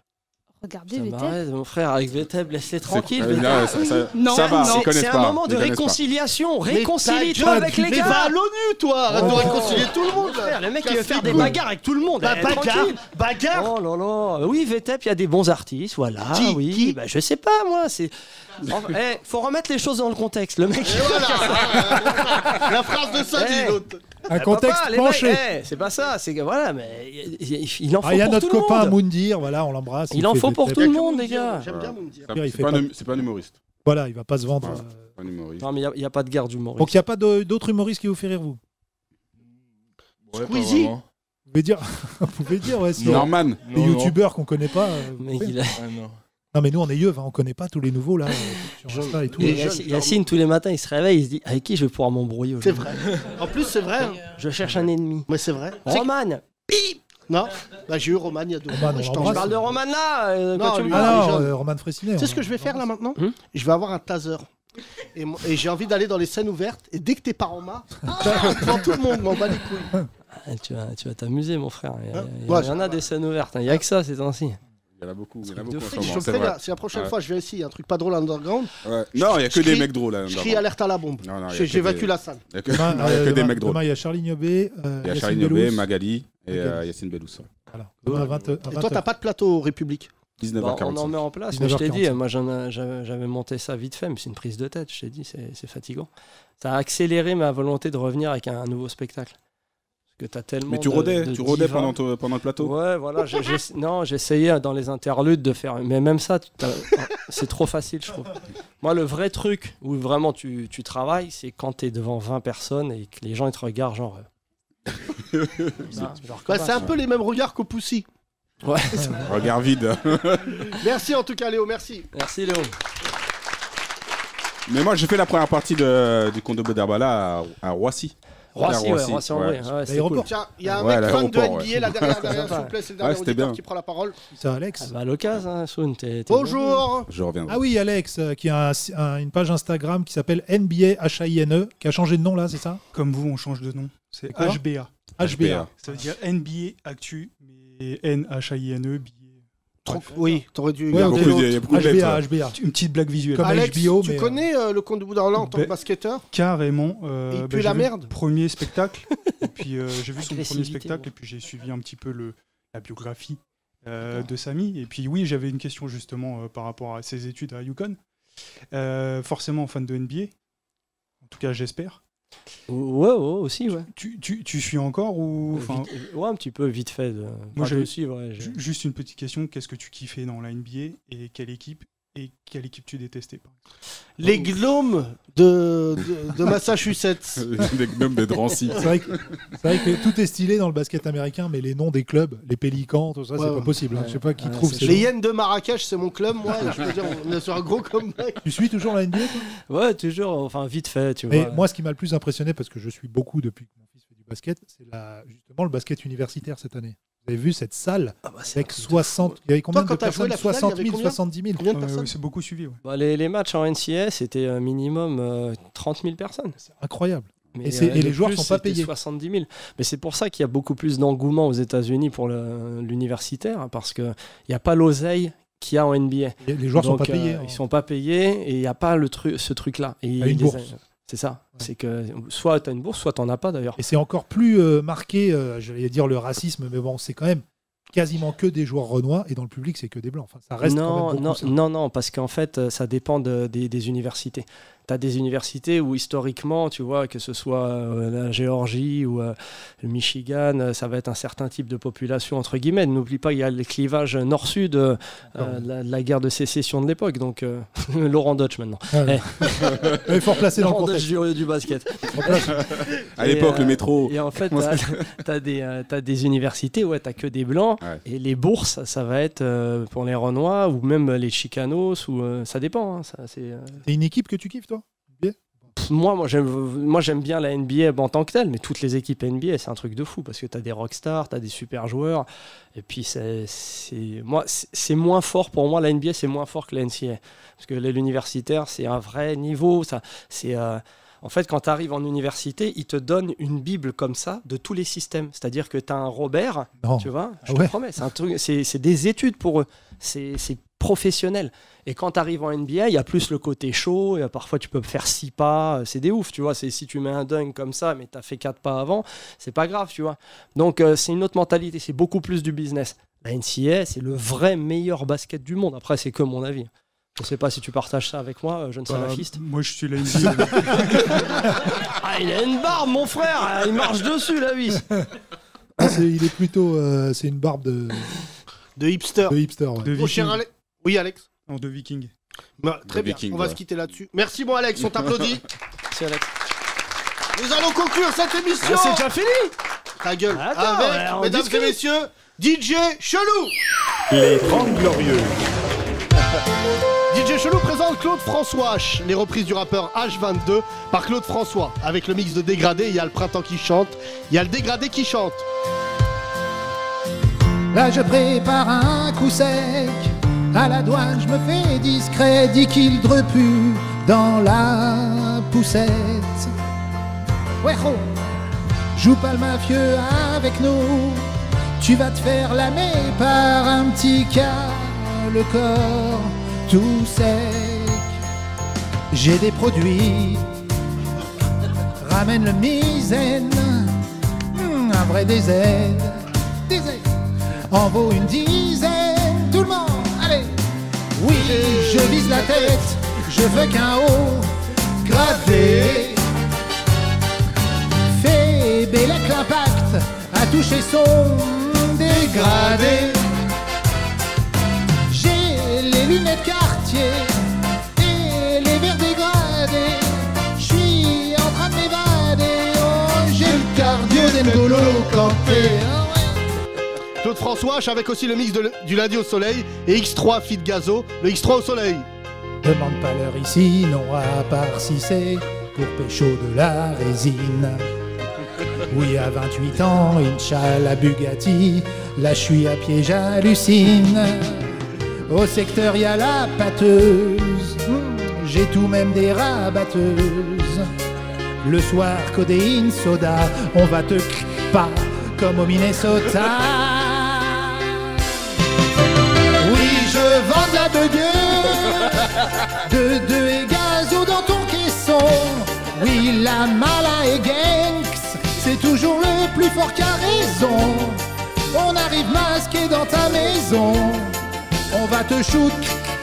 Regardez Ça VTEP. m'arrête, mon frère, avec Veteb, laisse-les tranquilles. Euh, Veteb. là, ça, ça, Non, ça va, non. C'est un moment de réconciliation. Réconcilie-toi avec les Mais va à gars. l'ONU, toi Arrête de Oh. réconcilier tout le monde. Frère, le mec, il veut faire des bagarres avec tout le monde. Bah, Eh, bagarre tranquille. Bagarre Oh là là. Oui, VTEP, il y a des bons artistes, voilà. Qui oui, Qui bah, je sais pas, moi. C'est. Enfin, eh, faut remettre les choses dans le contexte. Le mec. Et voilà La phrase de Sadi, Eh. l'autre. Un Eh, contexte papa, penché. eh, c'est pas ça. C'est que voilà, mais il, il- il en faut Ah, il y a pour notre tout le copain monde. Moundir, voilà, on l'embrasse. Il en fait faut pour tout le Il a monde, mon les gars. J'aime bien Il C'est fait pas, pas- un hum- c'est pas un humoriste. Voilà, il va pas se vendre. Euh. Pas un humoriste. Non, mais il n'y a, pas de guerre d'humour. Donc il n'y a pas d'autres humoristes qui vous fait rire, vous? Ouais, Squeezie. Vous pouvez dire, vous pouvez dire, ouais. Norman. Les youtubeurs qu'on connaît pas. euh, Mais il a- Ah, non. Non, mais nous, on est yeux, hein, on connaît pas tous les nouveaux là, euh, sur Insta et tout. Et là. Yac- Yacine, tous les matins, il se réveille, il se dit avec qui je vais pouvoir m'embrouiller C'est aujourd'hui vrai. En plus, c'est vrai. hein. Je cherche un ennemi. Mais c'est vrai. C'est- Roman Non Bah, j'ai eu Roman il y a deux Roman, mois. on je t'en parle de Roman là euh, Non, tu me lui, parles. Ah les non, jeunes. euh, Roman Fressinet. Tu sais ce on- que je vais faire là maintenant Hmm Je vais avoir un taser. Et, j'ai envie d'aller dans les scènes ouvertes. Et dès que t'es par en main, devant tout le monde, m'en bat les couilles. Ah, tu vas tu vas t'amuser, mon frère. Il y, a- Hein il y Ouais, en a des scènes ouvertes. hein. Il y a que ça ces temps-ci. Il y en a beaucoup. Il y en a de beaucoup en Je te préviens, si la prochaine Ouais. fois je viens ici, il y a un truc pas drôle underground. Ouais. Non, il y a que des crie- mecs drôles. là, Je crie alerte à la bombe. J'évacue des- la salle. Il y a que, Demain, non, il y a euh, que des demain- mecs drôles. Demain, il y a Charlie Niobé, euh, Il y a Yacine Charlie Nobé, Bellous. Magali et euh, Yacine Bellous. Voilà. Demain, à 20, à Et toi, 20 t'as pas de plateau République Bon, 19h45. on en met en place. mais je t'ai dit, 19h45. moi j'avais monté ça vite fait, mais c'est une prise de tête. Je t'ai dit, c'est c'est fatigant. Ça a accéléré ma volonté de revenir avec un, nouveau spectacle. Que t'as tellement. Mais tu de- rodais, de tu rodais pendant, ton- pendant le plateau Ouais, voilà. non, j'essayais dans les interludes de faire. Mais même ça, tu- t'as- c'est trop facile, je trouve. Moi, le vrai truc où vraiment tu, tu travailles, c'est quand t'es devant 20 personnes et que les gens ils te regardent, genre. euh, genre Bah, ça, c'est un peu les mêmes regards qu'au Poussy. Ouais. Regard vide. Merci en tout cas, Léo, merci. Merci, Léo. Mais moi, j'ai fait la première partie de, du conte de Berbala à, à Roissy. Roissy, À ouais, Roissy en vrai. Ouais, c'était cool. Tiens, il y a un Ouais, mec fan de NBA ouais. là derrière, derrière s'il vous plaît, c'est le dernier auditeur bien. qui prend la parole. C'est Alex. Ah bah, à l'occasion, hein, Soun, t'es. Bonjour Je reviendrai. Ah oui, Alex, euh, qui a un- un- une page Instagram qui s'appelle NBA HINE, E, qui a changé de nom là, c'est ça? Comme vous, on change de nom. C'est Quoi? HBA. HBA. Ça veut dire NBA Actu, mais N-H-I-N-E, billet. Trop- Oui, t'aurais dû. Ouais, il y a beaucoup de HBA. HBA. Une petite blague visuelle. Comme Alex, HBO, tu mais, euh, connais euh, le comte de Boudarlan en tant que Ben- basketteur Carrément. euh, Il bah, pue j'ai la merde Premier spectacle. et puis euh, j'ai vu son premier spectacle ouais. et puis j'ai suivi un petit peu le, la biographie euh, de Samy. Et puis oui, j'avais une question justement euh, par rapport à ses études à Yukon. Euh, forcément fan de NBA. En tout cas, j'espère. Ouais, ouais, aussi, ouais. Tu, tu, tu suis encore ou enfin, Vite- ouais, un petit peu vite fait. De... Moi, Moi, j'avais- aussi, ouais. juste une petite question. Qu'est-ce que tu kiffais dans la NBA et quelle équipe et quelle équipe tu détestais par exemple Les gnomes de, de, de Massachusetts. Des gnomes de Drancy. C'est vrai, vrai que tout est stylé dans le basket américain, mais les noms des clubs, les Pélicans, tout ça, Ouais, c'est ouais. pas possible. hein. Je sais pas qui Ouais, trouve ces Les. Hyènes de Marrakech, c'est mon club, moi. je peux dire, on est sur un gros comeback. Tu suis toujours la NBA toi? Ouais, toujours, enfin, vite fait, tu Mais vois. moi, ce qui m'a le plus impressionné, parce que je suis beaucoup depuis que mon fils fait du basket, c'est justement le basket universitaire cette année. Vous avez vu cette salle Ah bah, avec truc de 60, il y avait combien Toi, de personnes? la finale, il y 60 avait 000, combien? 70 000. Combien de Euh, personnes? C'est beaucoup suivi. ouais. Bah, les, les matchs en NCS, c'était un minimum euh, 30 000 personnes. C'est incroyable. Mais, Et le les joueurs sont pas payés. 70 000. Mais c'est pour ça qu'il y a beaucoup plus d'engouement aux États-Unis pour l'universitaire, hein, parce qu'il n'y a pas l'oseille qu'il y a en NBA. Les- les joueurs sont pas payés, euh, hein. ils sont pas payés et il n'y a pas le tru ce truc-là. Et Il y a une bourse. C'est ça. C'est que soit tu as une bourse, soit tu n'en as pas d'ailleurs. Et c'est encore plus euh, marqué, euh, j'allais dire le racisme, mais bon, c'est quand même quasiment que des joueurs renois, et dans le public, c'est que des blancs. Enfin, ça reste quand non, même non, ça. non, non, parce qu'en fait, euh, ça dépend de- des, des universités. Tu as des universités où historiquement, tu vois, que ce soit euh, la Géorgie ou euh, le Michigan, euh, ça va être un certain type de population, entre guillemets. N'oublie pas, il y a le clivage nord-sud euh, euh, de la, de la guerre de sécession de l'époque. Donc, euh, Laurent Dutch maintenant. Ah ouais. Eh. Il faut replacer dans le Laurent contexte. Dutch du, du basket. À l'époque, le métro. Et en fait, tu as, des, euh, t'as des universités où tu que des blancs. Ouais. Et les bourses, ça va être euh, pour les Renois ou même les Chicanos. Ou, euh, ça dépend. hein, ça, c'est, euh, C'est une équipe que tu kiffes, toi? Pff, Moi, moi j'aime, moi, j'aime bien la NBA en tant que telle, mais toutes les équipes NBA, c'est un truc de fou parce que tu as des rockstars, tu as des super joueurs. Et puis, c'est, c'est, moi, c'est, c'est moins fort pour moi, la NBA, c'est moins fort que la NCAA. Parce que l'universitaire, c'est un vrai niveau. Ça, c'est, euh, en fait, quand tu arrives en université, ils te donnent une Bible comme ça de tous les systèmes. C'est-à-dire que tu as un Robert, Non. tu vois, je Ah te ouais. promets, c'est, un truc, c'est, c'est des études pour eux. C'est, c'est professionnel. Et quand tu arrives en NBA, il y a plus le côté chaud. Et parfois, tu peux faire six pas. C'est des ouf, tu vois. C'est, si tu mets un dunk comme ça, mais tu as fait quatre pas avant, c'est pas grave, tu vois. Donc, euh, c'est une autre mentalité. C'est beaucoup plus du business. La NCA, c'est le vrai meilleur basket du monde. Après, c'est que mon avis. Je sais pas si tu partages ça avec moi, euh, jeune Bah, salafiste. moi, je suis la NBA. Ah, il a une barbe, mon frère Il marche dessus, la vis Ah, c'est- Il est plutôt. euh, c'est une barbe de. De hipster. De hipster, ouais. De Oui, Alex. Non, de Viking. Bah, très bien, Viking, on va ouais. se quitter là-dessus. Merci, mon Alex, on t'applaudit. C'est Alex. Nous allons conclure cette émission. Ah, c'est déjà fini Ta gueule. Attends, Avec, ouais, on mesdames discute. et messieurs, DJ Chelou. Les 30 Glorieuses. DJ Chelou présente Claude François H, les reprises du rappeur H22 par Claude François. Avec le mix de dégradé, il y a le printemps qui chante, il y a le dégradé qui chante. Là je prépare un coup sec À la douane je me fais discret 10 kills de repu dans la poussette. Ouais oh. Joue pas le mafieux avec nous. Tu vas te faire lamer par un petit cas Le corps tout sec. J'ai des produits. Ramène le misaine. Hmm, Un vrai Des aides en vaut une dizaine. Oui, je vise la tête, je veux qu'un haut gradé. Fait Bélec l'impact a touché son dégradé. J'ai les lunettes quartier François avec aussi le mix de- du lundi au soleil et X3 Fit Gazo, le X3 au soleil. Demande pas l'heure ici, non à part si c'est pour pécho de la résine. Oui, à 28 ans, Inch'Allah Bugatti, là je suis à pied, j'hallucine. Au secteur, y a la pâteuse, j'ai tout même des rabatteuses. Le soir, codéine, soda, on va te pas comme au Minnesota. De deux et gazo dans ton caisson. Oui, la mala et gangs, c'est toujours le plus fort qui a raison. On arrive masqué dans ta maison. On va te shoot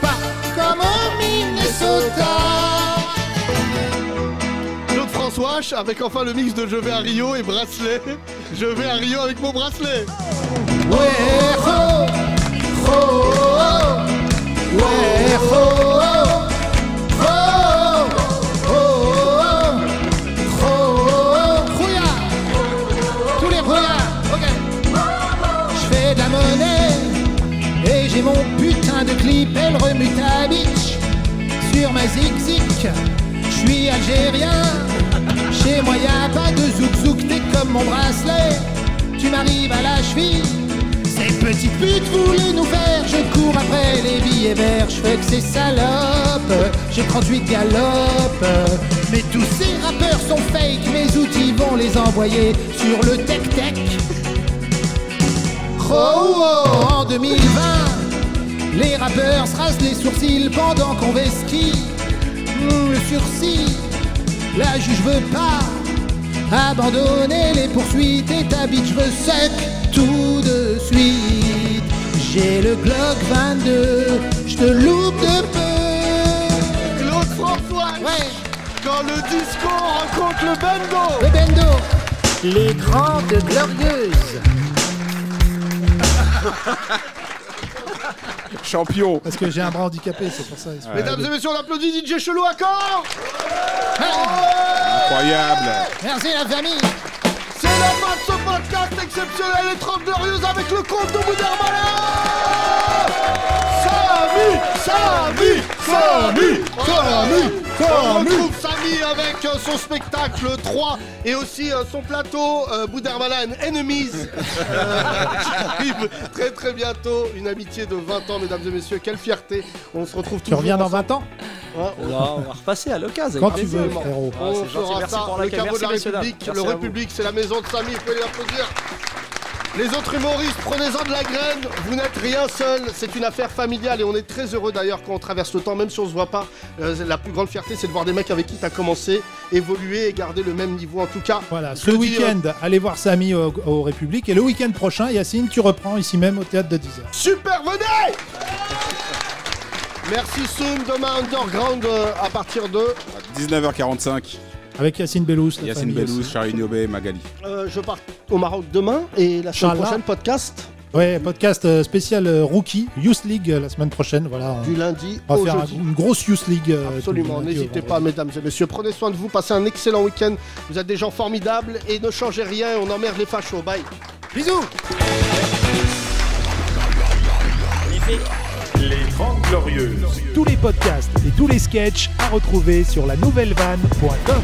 pas comme au Minnesota. Claude François avec enfin le mix de Je vais à Rio et bracelet. Je vais à Rio avec mon bracelet. Ouais. Tous les ok. Je fais de la monnaie et j'ai mon putain de clip, elle remue bitch sur ma zig-zig. Je suis algérien, chez moi y a pas de zouk-zouk, t'es comme mon bracelet. Tu m'arrives à la cheville, ces petites putes voulaient nous faire. Je cours après les billets verts, je fais que ces salopes. J'ai 38 galopes, mais tous ces rappeurs sont fake. Mes outils vont les envoyer sur le tech-tech. Oh, oh, en 2020, les rappeurs se rasent les sourcils pendant qu'on vesquille Mmh, le sursis. La juge veut pas abandonner les poursuites et ta bitch veut sec tout de suite. J'ai le Glock 22, je te loupe de peu. Claude François Ouais. Quand le disco rencontre le bendo. Le bendo. Les grandes glorieuses. Champion. Parce que j'ai un bras handicapé, c'est pour ça. Mesdames et messieurs, on applaudit DJ Chelou à corps Incroyable. Merci la famille. C'est la fin de ce podcast exceptionnel et 30 glorieuses avec le compte de Boudermalin Samy Samy Samy Samy On retrouve Samy avec euh, son spectacle 3 et aussi euh, son plateau euh, Enemies euh, qui arrive très très bientôt. Une amitié de 20 ans, mesdames et messieurs. Quelle fierté On se retrouve Tu reviens dans ensemble. 20 ans Ouais, on- Là, on va repasser à l'occasion. Quand tu veux, frérot. Ah, On fera merci ça, pour le caveau de la. République. Merci Le. République, c'est la maison de Samy, vous pouvez l'applaudir. Les autres humoristes, prenez-en de la graine, vous n'êtes rien seul, c'est une affaire familiale et on est très heureux d'ailleurs quand on traverse le temps, même si on se voit pas. Euh, la plus grande fierté, c'est de voir des mecs avec qui tu as commencé, évoluer et garder le même niveau en tout cas. Voilà, ce le dis, week-end, euh, allez voir Samy au, au République. Et le week-end prochain, Yacine, tu reprends ici même au théâtre de 10h. Super, venez Merci Soon, demain Underground euh, à partir de... 19h45. Avec Yacine Bellous. Yacine Bellous, Niobé et Magali. Euh, je pars au Maroc demain et la semaine Inch'Allah. prochaine podcast Ouais, podcast euh, spécial euh, Rookie, Youth League euh, la semaine prochaine. Voilà, on, du lundi on va au faire un- jeudi. une grosse Youth League. euh, du Absolument, lundi au n'hésitez vendredi. pas, mesdames et messieurs. Prenez soin de vous, passez un excellent week-end. Vous êtes des gens formidables et ne changez rien. On emmerde les fachos. Bye. Bisous 30 Glorieuses. Tous les podcasts et tous les sketchs à retrouver sur la nouvellevanne.com.